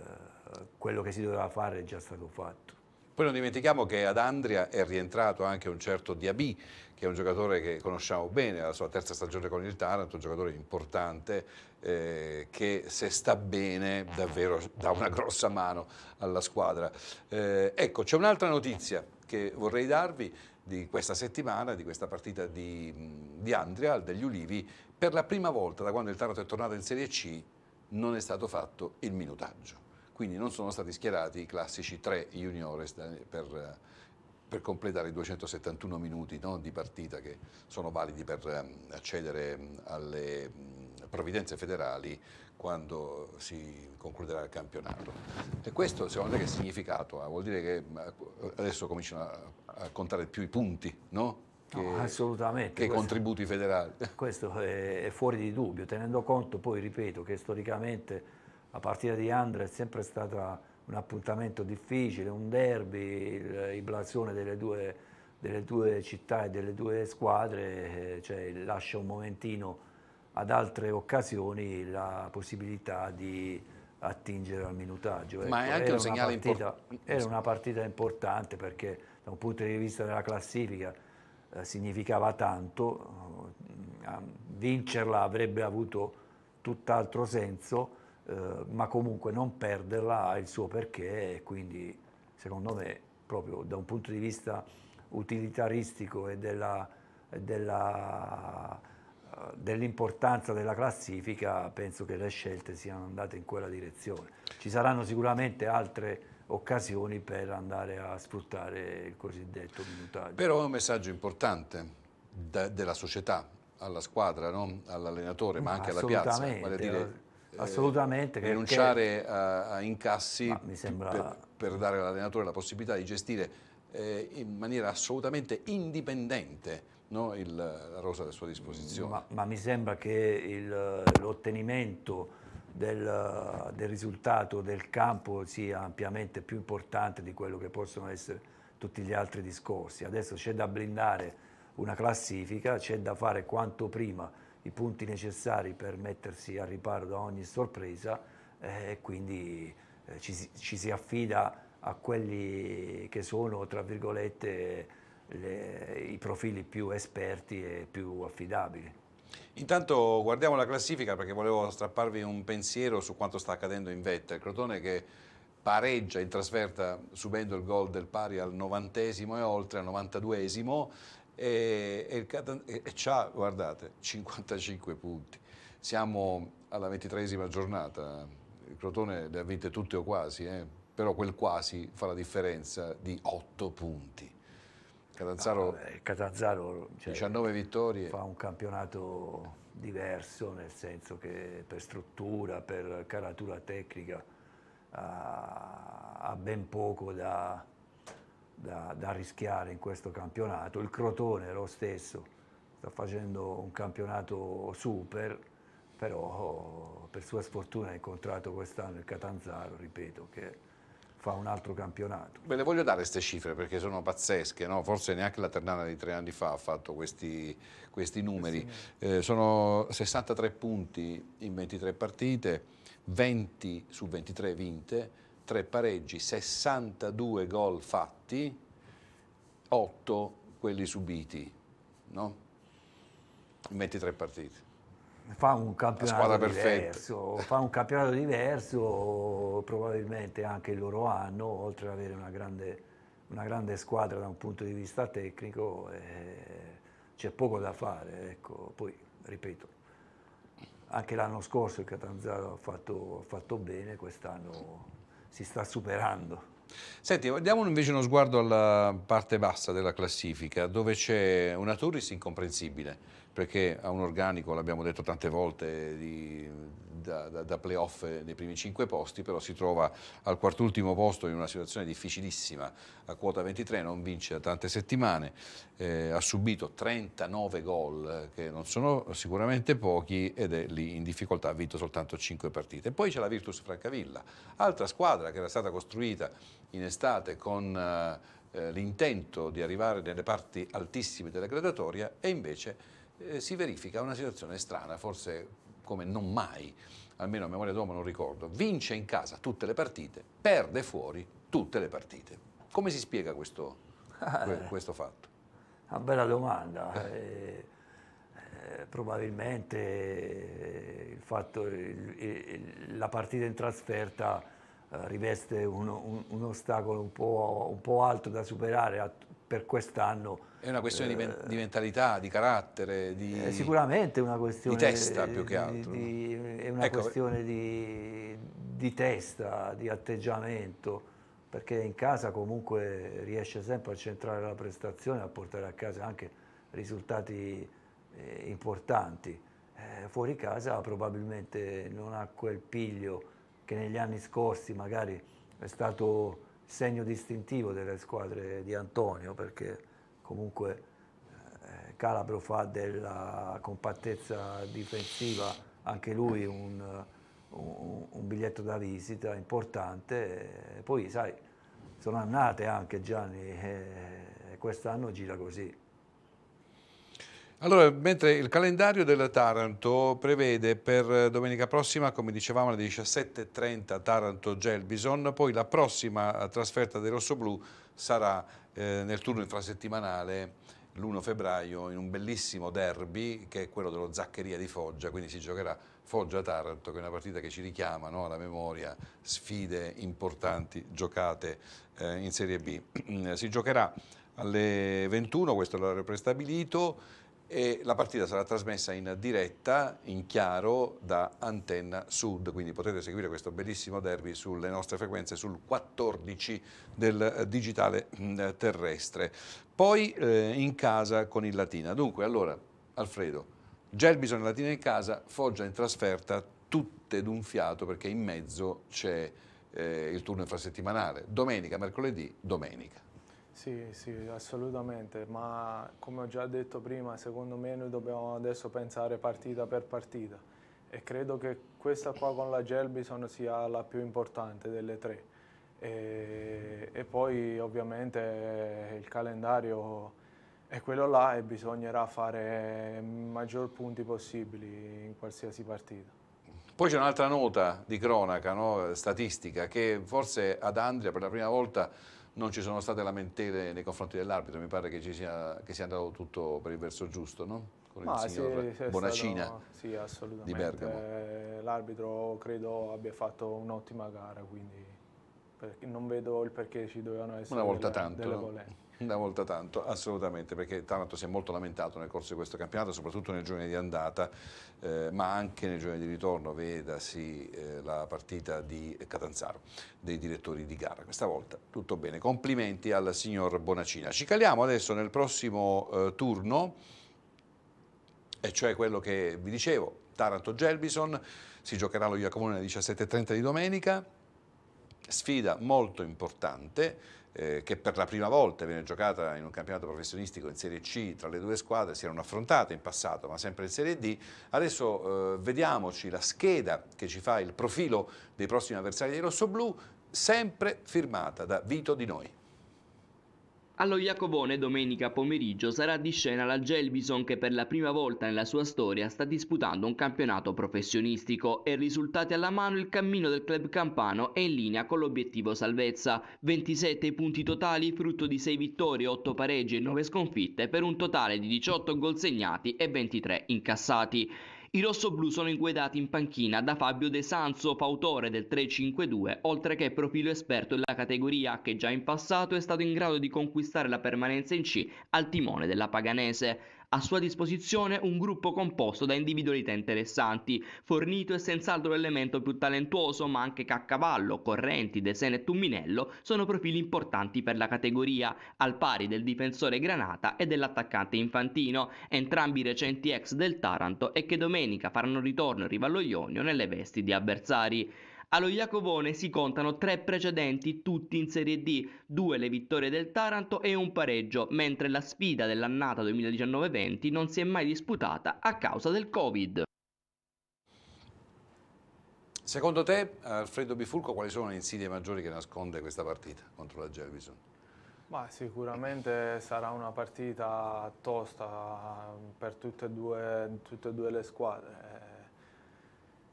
quello che si doveva fare è già stato fatto. Poi non dimentichiamo che ad Andria è rientrato anche un certo Diaby, che è un giocatore che conosciamo bene, la sua terza stagione con il Taranto, un giocatore importante eh, che se sta bene davvero dà una grossa mano alla squadra. Eh, ecco, c'è un'altra notizia che vorrei darvi, di questa settimana, di questa partita di, di Andria, degli Ulivi, per la prima volta da quando il Taranto è tornato in Serie C non è stato fatto il minutaggio. Quindi non sono stati schierati i classici tre juniores per, per completare i 271 minuti no, di partita che sono validi per ehm, accedere alle provvidenze federali quando si concluderà il campionato. E questo secondo me che significato ha? Vuol dire che adesso cominciano a, a contare più i punti, no? Che, no, assolutamente. Che i contributi federali. Questo è, è, fuori di dubbio, tenendo conto poi, ripeto, che storicamente la partita di Andrea è sempre stata un appuntamento difficile, un derby, il, blasone delle due, delle due, città e delle due squadre, eh, cioè, lascia un momentino ad altre occasioni la possibilità di attingere al minutaggio. Ma ecco, è anche un segnale importante. Era una partita importante perché da un punto di vista della classifica eh, significava tanto, eh, vincerla avrebbe avuto tutt'altro senso, eh, ma comunque non perderla ha il suo perché e quindi secondo me proprio da un punto di vista utilitaristico e della, della dell'importanza della classifica penso che le scelte siano andate in quella direzione. Ci saranno sicuramente altre occasioni per andare a sfruttare il cosiddetto minutaggio. Però è un messaggio importante da, della società alla squadra, no? all'allenatore, ma, anche alla piazza. Dire, eh, assolutamente. Rinunciare a, a, incassi sembra... per, per, dare all'allenatore la possibilità di gestire eh, in maniera assolutamente indipendente no, il, la rosa a sua disposizione. Ma, ma mi sembra che l'ottenimento del, del, risultato del campo sia ampiamente più importante di quello che possono essere tutti gli altri discorsi. Adesso c'è da blindare una classifica, c'è da fare quanto prima i punti necessari per mettersi a riparo da ogni sorpresa eh, e quindi eh, ci, ci, si affida a quelli che sono, tra virgolette, le, i profili più esperti e più affidabili. Intanto guardiamo la classifica perché volevo strapparvi un pensiero su quanto sta accadendo in vetta. Il Crotone che pareggia in trasferta subendo il gol del pari al novantesimo e oltre al novantaduesimo e, e, e, e ha, guardate, 55 punti. Siamo alla ventitresima giornata, il Crotone le ha vinte tutte o quasi, eh? però quel quasi fa la differenza di 8 punti. Catanzaro, ah, Catanzaro cioè, 19 vittorie. Fa un campionato diverso, nel senso che per struttura, per caratura tecnica ha, ha ben poco da, da, da, rischiare in questo campionato. Il Crotone lo stesso sta facendo un campionato super, però per sua sfortuna ha incontrato quest'anno il Catanzaro, ripeto, che fa un altro campionato. Ve le voglio dare queste cifre perché sono pazzesche, no? forse neanche la Ternana di tre anni fa ha fatto questi, questi numeri. Eh, sono 63 punti in 23 partite, 20 su 23 vinte, 3 pareggi, 62 gol fatti, 8 quelli subiti, no? in 23 partite fa un campionato diverso, fa un campionato diverso, probabilmente anche il loro anno, oltre ad avere una grande, una grande squadra da un punto di vista tecnico, eh, c'è poco da fare. Ecco. Poi, ripeto, anche l'anno scorso il Catanzaro ha fatto, ha fatto bene, quest'anno si sta superando. Senti, diamo invece uno sguardo alla parte bassa della classifica, dove c'è una Turris incomprensibile perché ha un organico, l'abbiamo detto tante volte, di, da, da, da playoff nei primi cinque posti, però si trova al quartultimo posto in una situazione difficilissima, a quota 23 non vince da tante settimane, eh, ha subito 39 gol, che non sono sicuramente pochi, ed è lì in difficoltà, ha vinto soltanto 5 partite. Poi c'è la Virtus Francavilla, altra squadra che era stata costruita in estate con... Eh, l'intento di arrivare nelle parti altissime della gradatoria e invece eh, si verifica una situazione strana, forse come non mai, almeno a memoria d'uomo non ricordo, vince in casa tutte le partite, perde fuori tutte le partite. Come si spiega questo, eh, questo fatto? Una bella domanda. Eh, eh, probabilmente il fatto, il, il, la partita in trasferta eh, riveste un, un, un ostacolo un po', un po', alto da superare a, per quest'anno è una questione eh, di, mentalità, di carattere, di, è sicuramente una questione di testa più che altro. Di, è una ecco. questione di, di, testa, di atteggiamento, perché in casa comunque riesce sempre a centrare la prestazione, a portare a casa anche risultati eh, importanti. Eh, fuori casa probabilmente non ha quel piglio che negli anni scorsi magari è stato segno distintivo delle squadre di Antonio, perché comunque eh, Calabro fa della compattezza difensiva anche lui un, un, un biglietto da visita importante. Poi sai, sono annate anche Gianni e quest'anno gira così. Allora, mentre il calendario del Taranto prevede per domenica prossima, come dicevamo, alle 17.30 Taranto-Gelbison, poi la prossima trasferta dei rossoblù sarà eh, nel turno infrasettimanale l'1 febbraio in un bellissimo derby che è quello dello Zaccheria di Foggia, quindi si giocherà Foggia-Taranto che è una partita che ci richiama no, alla memoria sfide importanti giocate eh, in Serie B. si giocherà alle 21, questo è l'orario prestabilito, e la partita sarà trasmessa in diretta, in chiaro, da Antenna Sud, quindi potete seguire questo bellissimo derby sulle nostre frequenze sul 14 del digitale mm, terrestre. Poi eh, in casa con il Latina. Dunque, allora, Alfredo, Gelbison e Latina in casa, Foggia in trasferta, tutte d'un fiato perché in mezzo c'è eh, il turno infrasettimanale, domenica, mercoledì, domenica. Sì, sì, assolutamente, ma come ho già detto prima, secondo me noi dobbiamo adesso pensare partita per partita e credo che questa qua con la Gelbison sia la più importante delle tre. E, e poi ovviamente il calendario è quello là e bisognerà fare maggior punti possibili in qualsiasi partita. Poi c'è un'altra nota di cronaca, no? statistica, che forse ad Andria per la prima volta non ci sono state lamentele nei confronti dell'arbitro, mi pare che, sia, che sia andato tutto per il verso giusto, no? Con il signor sì, Bonacina stato, sì, assolutamente. di Bergamo. L'arbitro credo abbia fatto un'ottima gara, quindi non vedo il perché ci dovevano essere Una volta delle, tanto. delle polemiche. Una volta tanto, assolutamente, perché Taranto si è molto lamentato nel corso di questo campionato, soprattutto nel giorno di andata, eh, ma anche nel giorno di ritorno, vedasi eh, la partita di Catanzaro, dei direttori di gara. Questa volta tutto bene. Complimenti al signor Bonacina. Ci caliamo adesso nel prossimo eh, turno, e cioè quello che vi dicevo, Taranto-Gelbison, si giocherà allo Iacomone alle 17.30 di domenica, sfida molto importante, eh, che per la prima volta viene giocata in un campionato professionistico in Serie C tra le due squadre, si erano affrontate in passato ma sempre in Serie D. Adesso eh, vediamoci la scheda che ci fa il profilo dei prossimi avversari dei rossoblù, sempre firmata da Vito Di Noi. Allo Iacobone domenica pomeriggio sarà di scena la Gelbison che per la prima volta nella sua storia sta disputando un campionato professionistico e risultati alla mano il cammino del club campano è in linea con l'obiettivo salvezza. 27 punti totali frutto di 6 vittorie, 8 pareggi e 9 sconfitte per un totale di 18 gol segnati e 23 incassati. I rossoblù sono inguidati in panchina da Fabio De Sanzo, fautore del 3-5-2, oltre che profilo esperto della categoria che già in passato è stato in grado di conquistare la permanenza in C al timone della Paganese a sua disposizione un gruppo composto da individualità interessanti. Fornito è senz'altro l'elemento più talentuoso, ma anche Caccavallo, Correnti, De Sene e Tumminello sono profili importanti per la categoria, al pari del difensore Granata e dell'attaccante Infantino, entrambi recenti ex del Taranto e che domenica faranno ritorno in Rivallo Ionio nelle vesti di avversari. Allo Iacovone si contano tre precedenti tutti in Serie D, due le vittorie del Taranto e un pareggio, mentre la sfida dell'annata 2019-20 non si è mai disputata a causa del Covid. Secondo te, Alfredo Bifulco, quali sono le insidie maggiori che nasconde questa partita contro la Gelbison? Ma sicuramente sarà una partita tosta per tutte e due, tutte e due le squadre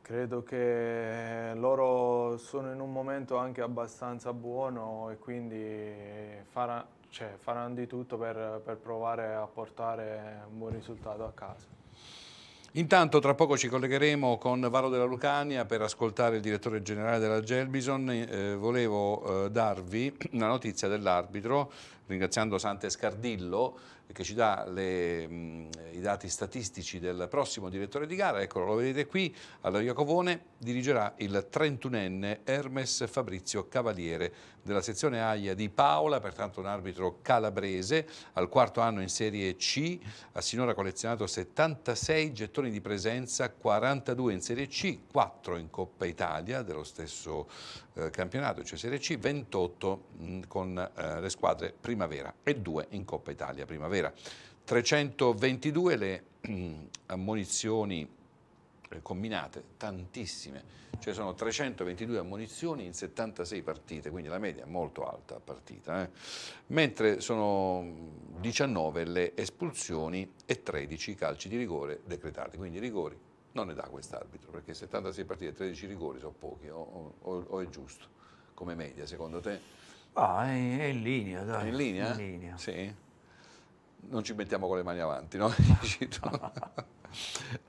Credo che loro sono in un momento anche abbastanza buono e quindi farà, cioè, faranno di tutto per, per provare a portare un buon risultato a casa. Intanto tra poco ci collegheremo con Varo della Lucania per ascoltare il direttore generale della Gelbison. Eh, volevo eh, darvi una notizia dell'arbitro, ringraziando Sante Scardillo, che ci dà le, mh, i dati statistici del prossimo direttore di gara, eccolo, lo vedete qui, alla Iacovone dirigerà il 31enne Hermes Fabrizio Cavaliere della sezione AIA di Paola, pertanto un arbitro calabrese, al quarto anno in Serie C, ha sinora collezionato 76 gettoni di presenza, 42 in Serie C, 4 in Coppa Italia dello stesso eh, campionato, cioè Serie C, 28 mh, con eh, le squadre Primavera e 2 in Coppa Italia Primavera. 322 le ammonizioni eh, combinate, tantissime, cioè sono 322 ammonizioni in 76 partite, quindi la media è molto alta a partita, eh? mentre sono 19 le espulsioni e 13 i calci di rigore decretati, quindi rigori non ne dà quest'arbitro, perché 76 partite e 13 rigori sono pochi, o, o, o, è giusto come media secondo te? Ah, è, in linea, dai. È in linea? In linea. Sì. Non ci mettiamo con le mani avanti, no?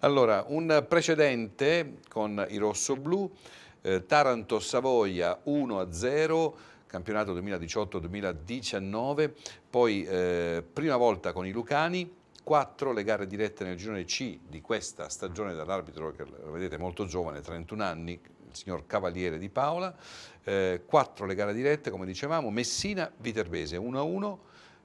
allora, un precedente con i rossoblù, eh, Taranto-Savoia 1-0, campionato 2018-2019, poi eh, prima volta con i Lucani, 4 le gare dirette nel girone C di questa stagione dall'arbitro che lo vedete molto giovane, 31 anni, il signor Cavaliere di Paola, eh, 4 le gare dirette come dicevamo, Messina Viterbese 1-1,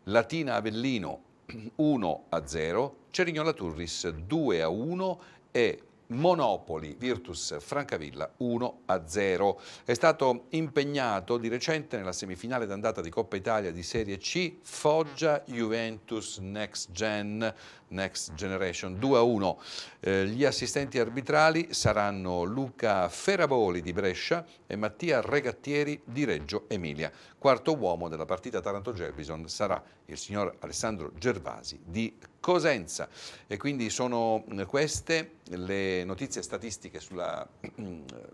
Latina Avellino 1-0, Cerignola Turris 2-1 e Monopoli Virtus Francavilla 1-0. È stato impegnato di recente nella semifinale d'andata di Coppa Italia di Serie C Foggia Juventus Next Gen Next Generation 2 a 1. Eh, gli assistenti arbitrali saranno Luca Feraboli di Brescia e Mattia Regattieri di Reggio Emilia. Quarto uomo della partita Taranto-Gerbison sarà il signor Alessandro Gervasi di Cosenza. E quindi sono queste le notizie statistiche sulla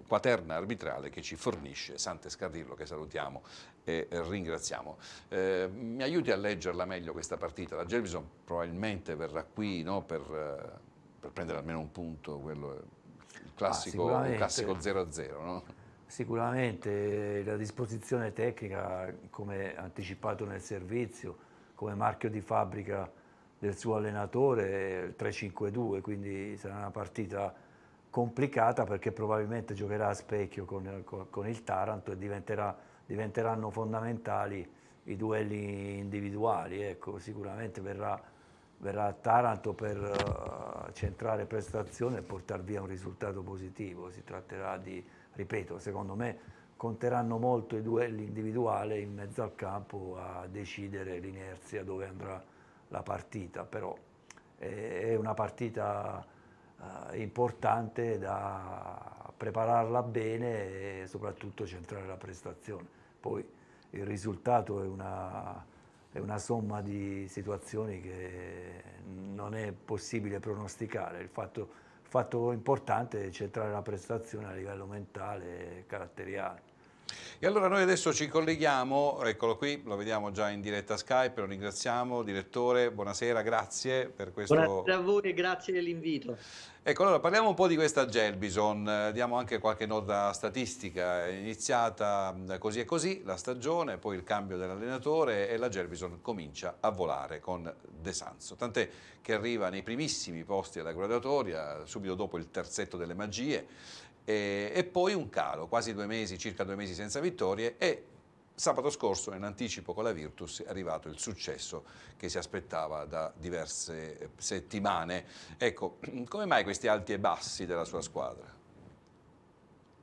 quaterna arbitrale che ci fornisce Sante Scarrillo, che salutiamo e ringraziamo. Eh, mi aiuti a leggerla meglio questa partita? La Gerbison probabilmente verrà qui no, per, per, prendere almeno un punto, quello, il classico 0-0. No? Sicuramente la disposizione tecnica, come anticipato nel servizio, come marchio di fabbrica del suo allenatore, il 3-5-2, quindi sarà una partita complicata perché probabilmente giocherà a specchio con, con, con il Taranto e diventerà, diventeranno fondamentali i duelli individuali. Ecco, sicuramente verrà, verrà a Taranto per uh, centrare prestazione e portare via un risultato positivo. Si tratterà di ripeto, secondo me conteranno molto i duelli individuali in mezzo al campo a decidere l'inerzia dove andrà la partita, però è una partita eh, importante da prepararla bene e soprattutto centrare la prestazione. Poi il risultato è una, è una somma di situazioni che non è possibile pronosticare. Il fatto il fatto importante è centrare la prestazione a livello mentale e caratteriale. E allora noi adesso ci colleghiamo, eccolo qui, lo vediamo già in diretta Skype, lo ringraziamo, direttore, buonasera, grazie per questo... Buonasera a voi e grazie dell'invito. Ecco, allora parliamo un po' di questa Gelbison, eh, diamo anche qualche nota statistica, è iniziata così e così la stagione, poi il cambio dell'allenatore e la Gelbison comincia a volare con De Sanso, tant'è che arriva nei primissimi posti alla graduatoria, subito dopo il terzetto delle magie, e, e poi un calo, quasi due mesi, circa due mesi senza vittorie e Sabato scorso, in anticipo con la Virtus, è arrivato il successo che si aspettava da diverse eh, settimane. Ecco, come mai questi alti e bassi della sua squadra?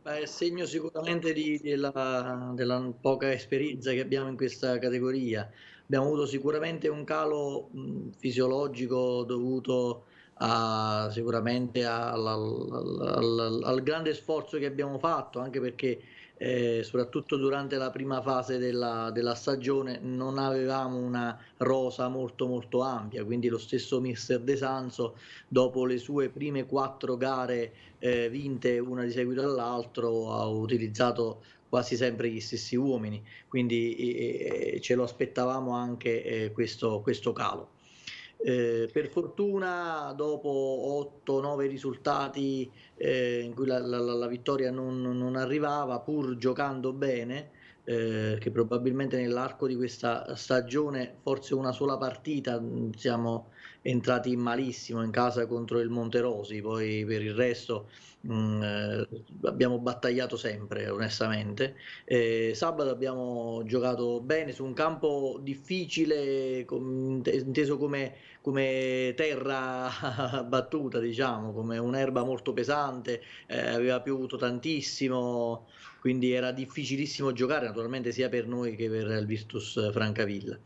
Beh, è segno sicuramente di, della, della, poca esperienza che abbiamo in questa categoria. Abbiamo avuto sicuramente un calo mh, fisiologico dovuto a, sicuramente al, al, al, grande sforzo che abbiamo fatto, anche perché eh, soprattutto durante la prima fase della, della, stagione non avevamo una rosa molto molto ampia, quindi lo stesso mister De Sanso dopo le sue prime quattro gare eh, vinte una di seguito all'altro ha utilizzato quasi sempre gli stessi uomini, quindi eh, ce lo aspettavamo anche eh, questo, questo calo. Eh, per fortuna dopo 8-9 risultati eh, in cui la, la, la vittoria non, non, arrivava pur giocando bene eh, che probabilmente nell'arco di questa stagione forse una sola partita siamo entrati malissimo in casa contro il Monterosi poi per il resto mh, mm, eh, abbiamo battagliato sempre onestamente. Eh, sabato abbiamo giocato bene su un campo difficile com, inteso come, come terra battuta diciamo come un'erba molto pesante eh, aveva piovuto tantissimo quindi era difficilissimo giocare naturalmente sia per noi che per il Virtus Francavilla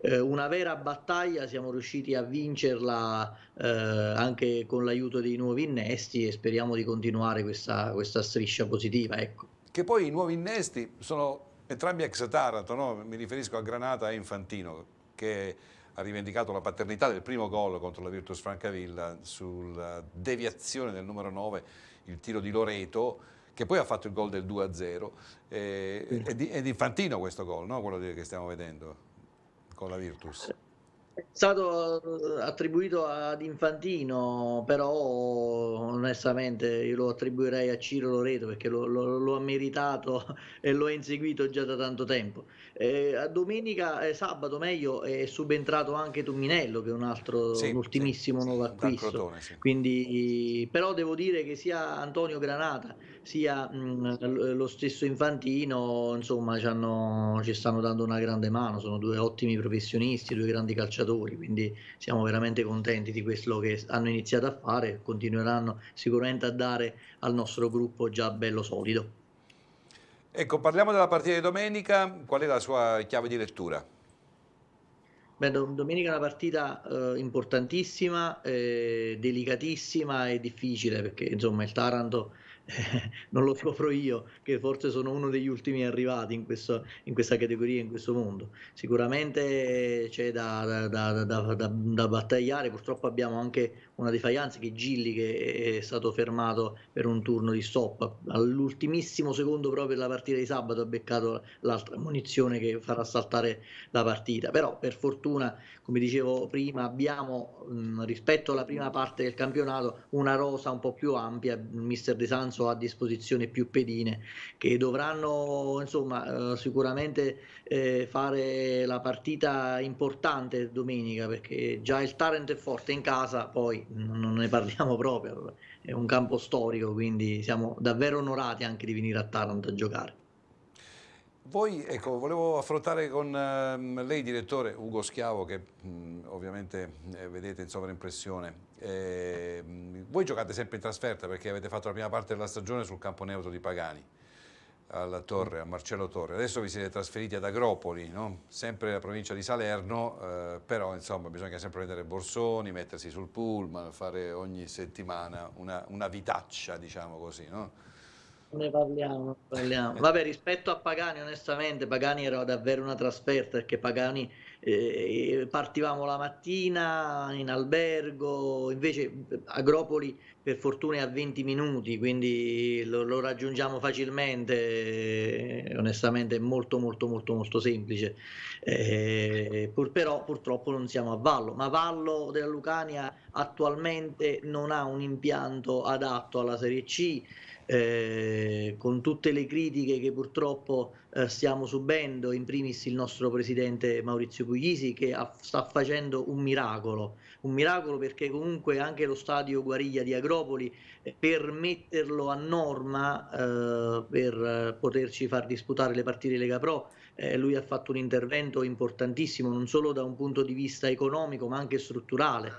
eh, una vera battaglia, siamo riusciti a vincerla eh, anche con l'aiuto dei nuovi innesti e speriamo di continuare questa, questa striscia positiva. Ecco. Che poi i nuovi innesti sono entrambi ex Taranto, no? mi riferisco a Granata e Infantino, che ha rivendicato la paternità del primo gol contro la Virtus Francavilla sulla deviazione del numero 9, il tiro di Loreto, che poi ha fatto il gol del 2-0. Eh, è, di, è di Infantino questo gol, no? quello che stiamo vedendo con la Virtus? È stato eh, attribuito ad Infantino, però onestamente io lo attribuirei a Ciro Loreto perché lo, lo, lo ha meritato e lo ha inseguito già da tanto tempo. Eh, domenica, eh, sabato meglio, è subentrato anche Tuminello che è un altro, sì, un ultimissimo sì, nuovo acquisto. Crotone, sì. Quindi, però devo dire che sia Antonio Granata sia mh, lo stesso Infantino, insomma, ci, hanno, ci stanno dando una grande mano, sono due ottimi professionisti, due grandi calciatori, quindi siamo veramente contenti di quello che hanno iniziato a fare continueranno sicuramente a dare al nostro gruppo già bello solido. Ecco, parliamo della partita di domenica, qual è la sua chiave di lettura? Beh, domenica è una partita eh, importantissima, eh, delicatissima e difficile perché insomma il Taranto non lo scopro io, che forse sono uno degli ultimi arrivati in, questo, in questa categoria, in questo mondo. Sicuramente c'è da, da, da, da, battagliare, purtroppo abbiamo anche una defianza che Gilli che è stato fermato per un turno di stop. All'ultimissimo secondo proprio della partita di sabato ha beccato l'altra munizione che farà saltare la partita. Però per fortuna, come dicevo prima, abbiamo rispetto alla prima parte del campionato una rosa un po' più ampia. Mister De Sanso ha a disposizione più pedine che dovranno insomma eh, sicuramente eh, fare la partita importante domenica perché già il Tarent è forte in casa poi non ne parliamo proprio è un campo storico quindi siamo davvero onorati anche di venire a Taranto a giocare voi, ecco, volevo affrontare con uh, lei, direttore Ugo Schiavo, che ovviamente eh, vedete in sovraimpressione. Eh, voi giocate sempre in trasferta perché avete fatto la prima parte della stagione sul campo neutro di Pagani, alla Torre, a Marcello Torre. Adesso vi siete trasferiti ad Agropoli, no? sempre nella provincia di Salerno, eh, però insomma bisogna sempre prendere borsoni, mettersi sul pullman, fare ogni settimana una, una vitaccia, diciamo così. No? Ne parliamo, parliamo. Vabbè, rispetto a Pagani, onestamente, Pagani era davvero una trasferta perché Pagani eh, partivamo la mattina in albergo, invece Agropoli per fortuna è a 20 minuti, quindi lo, lo raggiungiamo facilmente, onestamente è molto molto molto molto semplice. Eh, pur, però purtroppo non siamo a Vallo, ma Vallo della Lucania attualmente non ha un impianto adatto alla Serie C eh, con tutte le critiche che purtroppo eh, stiamo subendo, in primis il nostro presidente Maurizio Puglisi che ha, sta facendo un miracolo, un miracolo perché comunque anche lo stadio Guariglia di Agropoli eh, per metterlo a norma eh, per poterci far disputare le partite Lega Pro eh, lui ha fatto un intervento importantissimo non solo da un punto di vista economico ma anche strutturale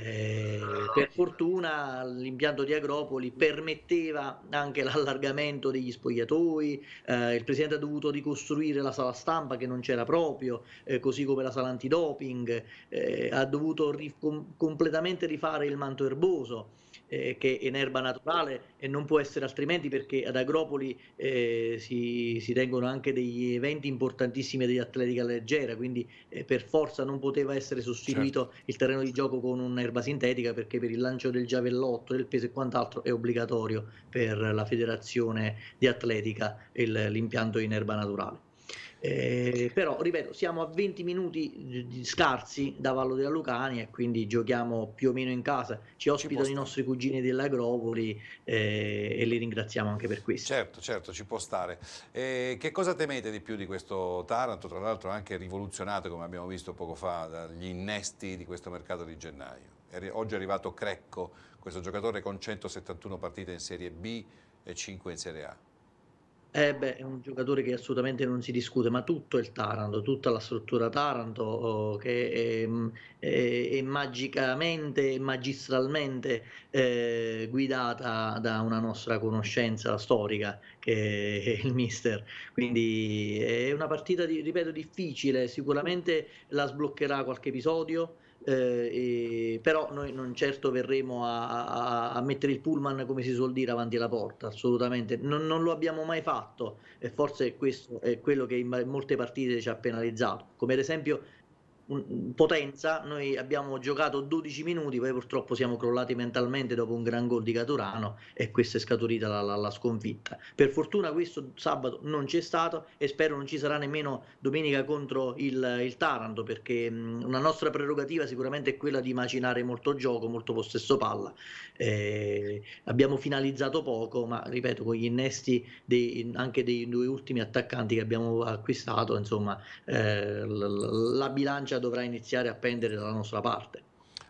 eh, per fortuna l'impianto di Agropoli permetteva anche l'allargamento degli spogliatoi, eh, il presidente ha dovuto ricostruire la sala stampa che non c'era proprio, eh, così come la sala antidoping, eh, ha dovuto ri- com- completamente rifare il manto erboso eh, che è in erba naturale e non può essere altrimenti perché ad Agropoli eh, si, si, tengono anche degli eventi importantissimi di atletica leggera, quindi eh, per forza non poteva essere sostituito certo. il terreno di gioco con un'erba sintetica perché per il lancio del giavellotto, del peso e quant'altro è obbligatorio per la federazione di atletica il, l'impianto in erba naturale. Eh, però ripeto siamo a 20 minuti scarsi da Vallo della Lucania e quindi giochiamo più o meno in casa. Ci ospitano ci i nostri cugini dell'Agropoli eh, e li ringraziamo anche per questo. Certo certo ci può stare. Eh, che cosa temete di più di questo Taranto? Tra l'altro anche rivoluzionato come abbiamo visto poco fa dagli innesti di questo mercato di gennaio. Oggi è arrivato Crecco questo giocatore con 171 partite in Serie B e 5 in Serie A eh beh, è un giocatore che assolutamente non si discute, ma tutto il Taranto, tutta la struttura Taranto oh, che è, è, è, magicamente magistralmente eh, guidata da una nostra conoscenza storica che è il mister. Quindi è una partita, di, ripeto, difficile, sicuramente la sbloccherà qualche episodio eh, però noi non certo verremo a, a, a, mettere il pullman come si suol dire avanti alla porta assolutamente. Non, non, lo abbiamo mai fatto e forse questo è quello che in molte partite ci ha penalizzato. Come ad esempio potenza, noi abbiamo giocato 12 minuti, poi purtroppo siamo crollati mentalmente dopo un gran gol di Caturano e questa è scaturita la, la, la, sconfitta. Per fortuna questo sabato non c'è stato e spero non ci sarà nemmeno domenica contro il, il Taranto perché mh, una nostra prerogativa sicuramente è quella di macinare molto gioco, molto possesso palla. Eh, abbiamo finalizzato poco, ma ripeto, con gli innesti dei, anche dei due ultimi attaccanti che abbiamo acquistato, insomma, eh, la, la bilancia dovrà iniziare a pendere dalla nostra parte.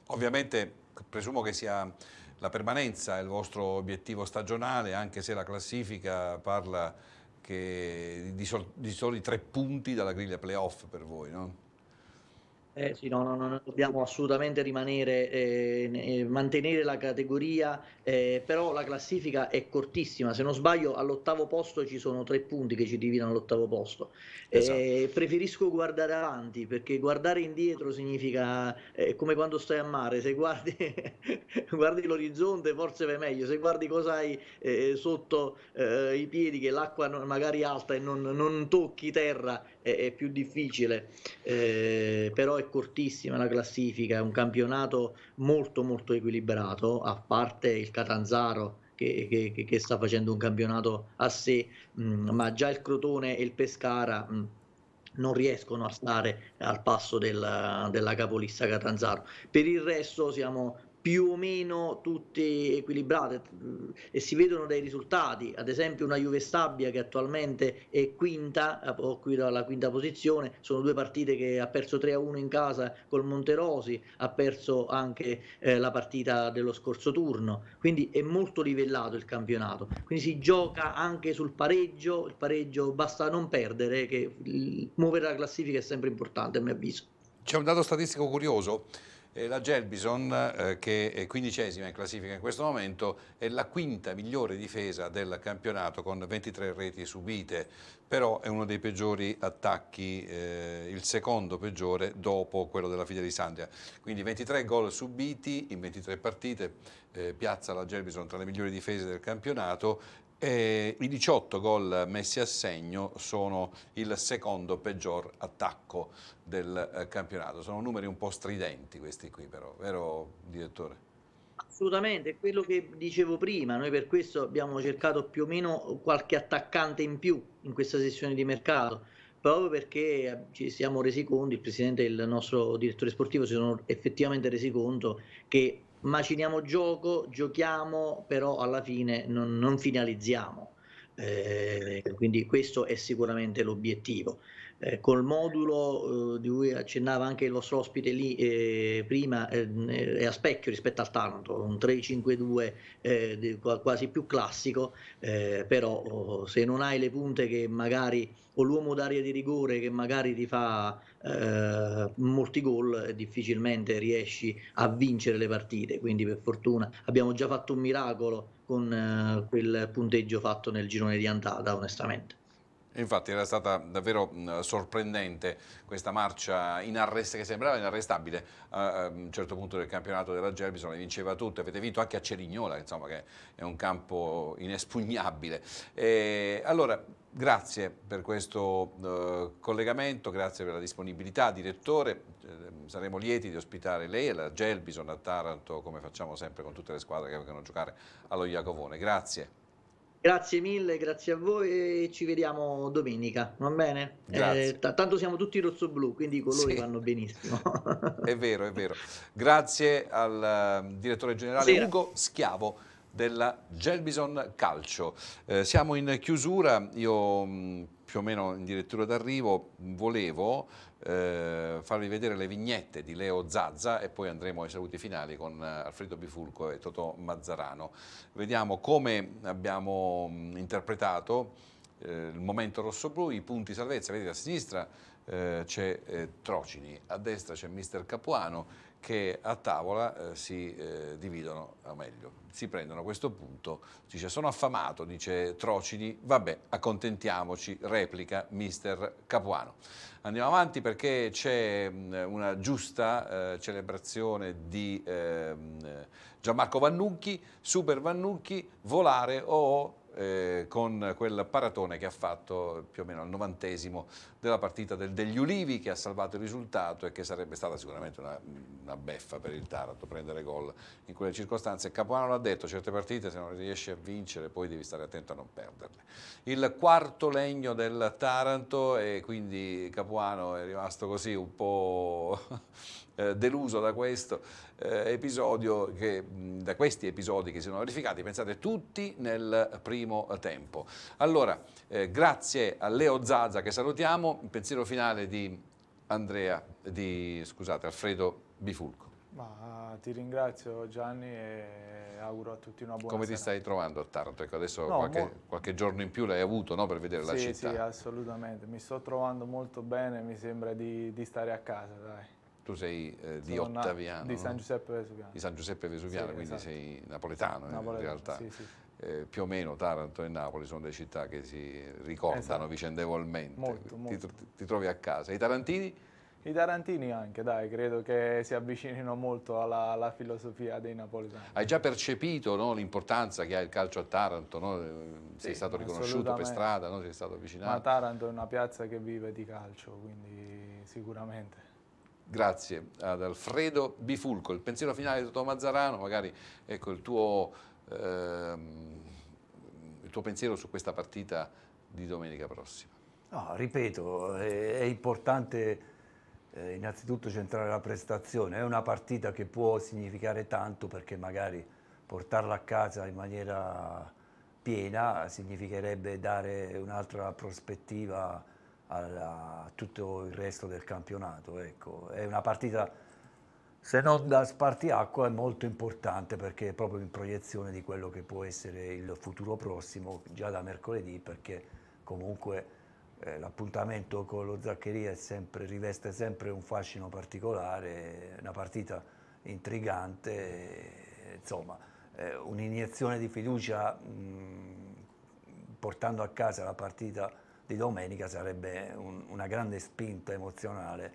Ovviamente presumo che sia la permanenza il vostro obiettivo stagionale, anche se la classifica parla di, sol di, soli tre punti dalla griglia playoff per voi, no? Eh sì, no, no, no, dobbiamo assolutamente rimanere, eh, eh, mantenere la categoria, eh, però la classifica è cortissima, se non sbaglio all'ottavo posto ci sono tre punti che ci dividono all'ottavo posto. Esatto. Eh, preferisco guardare avanti perché guardare indietro significa eh, come quando stai a mare, se guardi, guardi l'orizzonte forse vai meglio, se guardi cosa hai eh, sotto i piedi che l'acqua magari alta e non, non tocchi terra è, è più difficile, eh, però è cortissima la classifica, è un campionato molto molto equilibrato, a parte il Catanzaro che, che, che sta facendo un campionato a sé, mh, mm, ma già il Crotone e il Pescara... Mh, mm, non riescono a stare al passo del, della capolista Catanzaro. Per il resto siamo più o meno tutte equilibrate mm, e si vedono dai risultati, ad esempio una Juve Stabia che attualmente è quinta, eh, occupa la quinta posizione, sono due partite che ha perso 3-1 in casa col Monterosi, ha perso anche eh, la partita dello scorso turno, quindi è molto livellato il campionato, quindi si gioca anche sul pareggio, il pareggio basta non perdere, che muovere la classifica è sempre importante a mio avviso. C'è un dato statistico curioso, la Gelbison, eh, che è quindicesima in classifica in questo momento, è la quinta migliore difesa del campionato con 23 reti subite, però è uno dei peggiori attacchi, eh, il secondo peggiore dopo quello della figlia di Sandria. Quindi 23 gol subiti in 23 partite, eh, piazza la Gelbison tra le migliori difese del campionato e I 18 gol messi a segno sono il secondo peggior attacco del eh, campionato. Sono numeri un po' stridenti questi qui però, vero direttore? Assolutamente, quello che dicevo prima, noi per questo abbiamo cercato più o meno qualche attaccante in più in questa sessione di mercato, proprio perché ci siamo resi conto, il presidente e il nostro direttore sportivo si sono effettivamente resi conto che maciniamo gioco, giochiamo, però alla fine non, non finalizziamo. Eh, quindi questo è sicuramente l'obiettivo. Eh, col modulo eh, di cui accennava anche il vostro ospite lì eh, prima eh, è a specchio rispetto al Taranto, un 3-5-2 eh, quasi più classico, eh, però oh, se non hai le punte che magari o l'uomo d'aria di rigore che magari ti fa molti gol, difficilmente riesci a vincere le partite, quindi per fortuna abbiamo già fatto un miracolo con quel punteggio fatto nel girone di andata, onestamente. Infatti era stata davvero sorprendente questa marcia che sembrava inarrestabile a un certo punto del campionato della Gerbison, vinceva tutte, avete vinto anche a Cerignola, insomma, che è un campo inespugnabile. E allora, grazie per questo uh, collegamento, grazie per la disponibilità, direttore, eh, saremo lieti di ospitare lei e la Gelbison a Taranto, come facciamo sempre con tutte le squadre che vengono a giocare allo Iacovone. Grazie. Grazie mille, grazie a voi e ci vediamo domenica, va bene? Eh, tanto siamo tutti rosso-blu, quindi i colori sì. vanno benissimo. è vero, è vero. Grazie al uh, direttore generale Sera. Ugo Schiavo della Gelbison Calcio. Eh, siamo in chiusura, io più o meno in direttura d'arrivo volevo eh, farvi vedere le vignette di Leo Zazza e poi andremo ai saluti finali con eh, Alfredo Bifulco e Totò Mazzarano. Vediamo come abbiamo interpretato eh, il momento rosso-blu, i punti salvezza, vedete a sinistra eh, c'è eh, Trocini, a destra c'è Mister Capuano che a tavola eh, si eh, dividono, o meglio, si prendono a questo punto, dice sono affamato, dice Trocini, vabbè accontentiamoci, replica Mister Capuano. Andiamo avanti perché c'è una giusta eh, celebrazione di eh, Gianmarco Vannucchi, Super Vannucchi, volare o eh, con quel paratone che ha fatto più o meno al novantesimo della partita del, degli Ulivi che ha salvato il risultato e che sarebbe stata sicuramente una, una beffa per il Taranto prendere gol in quelle circostanze. Capuano l'ha detto, certe partite se non riesci a vincere poi devi stare attento a non perderle. Il quarto legno del Taranto e quindi Capuano è rimasto così un po' eh, deluso da questo eh, episodio, che, da questi episodi che si sono verificati, pensate tutti nel primo tempo. Allora, eh, grazie a Leo Zazza che salutiamo, il pensiero finale di Andrea, di, scusate, Alfredo Bifulco. Ma, ti ringrazio Gianni e auguro a tutti una buona Come ti stai trovando a Taranto? Ecco, adesso no, qualche, qualche, giorno in più l'hai avuto no, per vedere sì, la città. Sì, assolutamente. Mi sto trovando molto bene, mi sembra di, di stare a casa. Dai. Tu sei eh, di Sono Ottaviano, Di? San Giuseppe Vesuviano. di San Giuseppe Vesuviano, Sì, quindi esatto. sei napoletano, in Napoletano, realtà. sì, sì. Eh, più o meno Taranto e Napoli sono delle città che si ricordano Esatto. vicendevolmente. Molto, ti, molto. ti trovi a casa. I tarantini? I tarantini anche, dai, credo che si avvicinino molto alla, alla filosofia dei napoletani. Hai già percepito no, l'importanza che ha il calcio a Taranto? no? Eh, Sei Sì, stato riconosciuto per strada, no? sei stato Ma avvicinato. Taranto è una piazza che vive di calcio, quindi sicuramente. Grazie ad Alfredo Bifulco. Il pensiero finale di Totò Mazzarano, magari ecco, il, tuo, ehm, il tuo pensiero su questa partita di domenica prossima. No, ripeto, è, è importante eh, innanzitutto centrare la prestazione. È una partita che può significare tanto perché magari portarla a casa in maniera piena significherebbe dare un'altra prospettiva a tutto il resto del campionato. Ecco. È una partita, se non da spartiacqua, è molto importante perché è proprio in proiezione di quello che può essere il futuro prossimo, già da mercoledì, perché comunque eh, l'appuntamento con lo Zaccheria sempre- riveste sempre un fascino particolare, una partita intrigante, e, insomma eh, un'iniezione di fiducia mh, portando a casa la partita di domenica sarebbe un- una grande spinta emozionale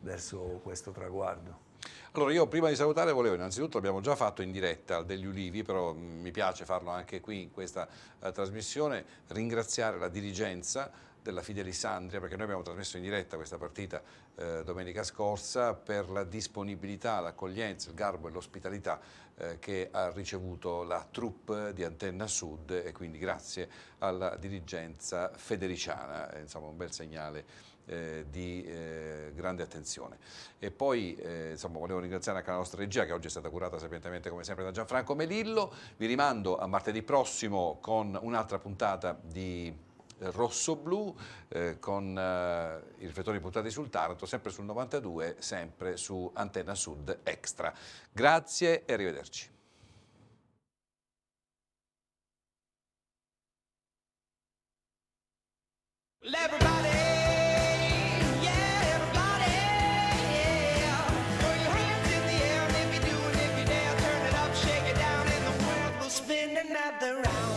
verso questo traguardo. Allora io prima di salutare volevo innanzitutto, l'abbiamo già fatto in diretta degli Ulivi, però mh, mi piace farlo anche qui in questa eh, trasmissione, ringraziare la dirigenza della Fidelisandria perché noi abbiamo trasmesso in diretta questa partita eh, domenica scorsa per la disponibilità, l'accoglienza, il garbo e l'ospitalità eh, che ha ricevuto la troupe di Antenna Sud e quindi grazie alla dirigenza federiciana, eh, insomma un bel segnale eh, di eh, grande attenzione. E poi eh, insomma, volevo ringraziare anche la nostra regia che oggi è stata curata sapientemente come sempre da Gianfranco Melillo. Vi rimando a martedì prossimo con un'altra puntata di eh, Rosso Blu eh, con eh, i riflettori puntati sul Taranto, sempre sul 92, sempre su Antenna Sud Extra. Grazie e arrivederci. Everybody, another round.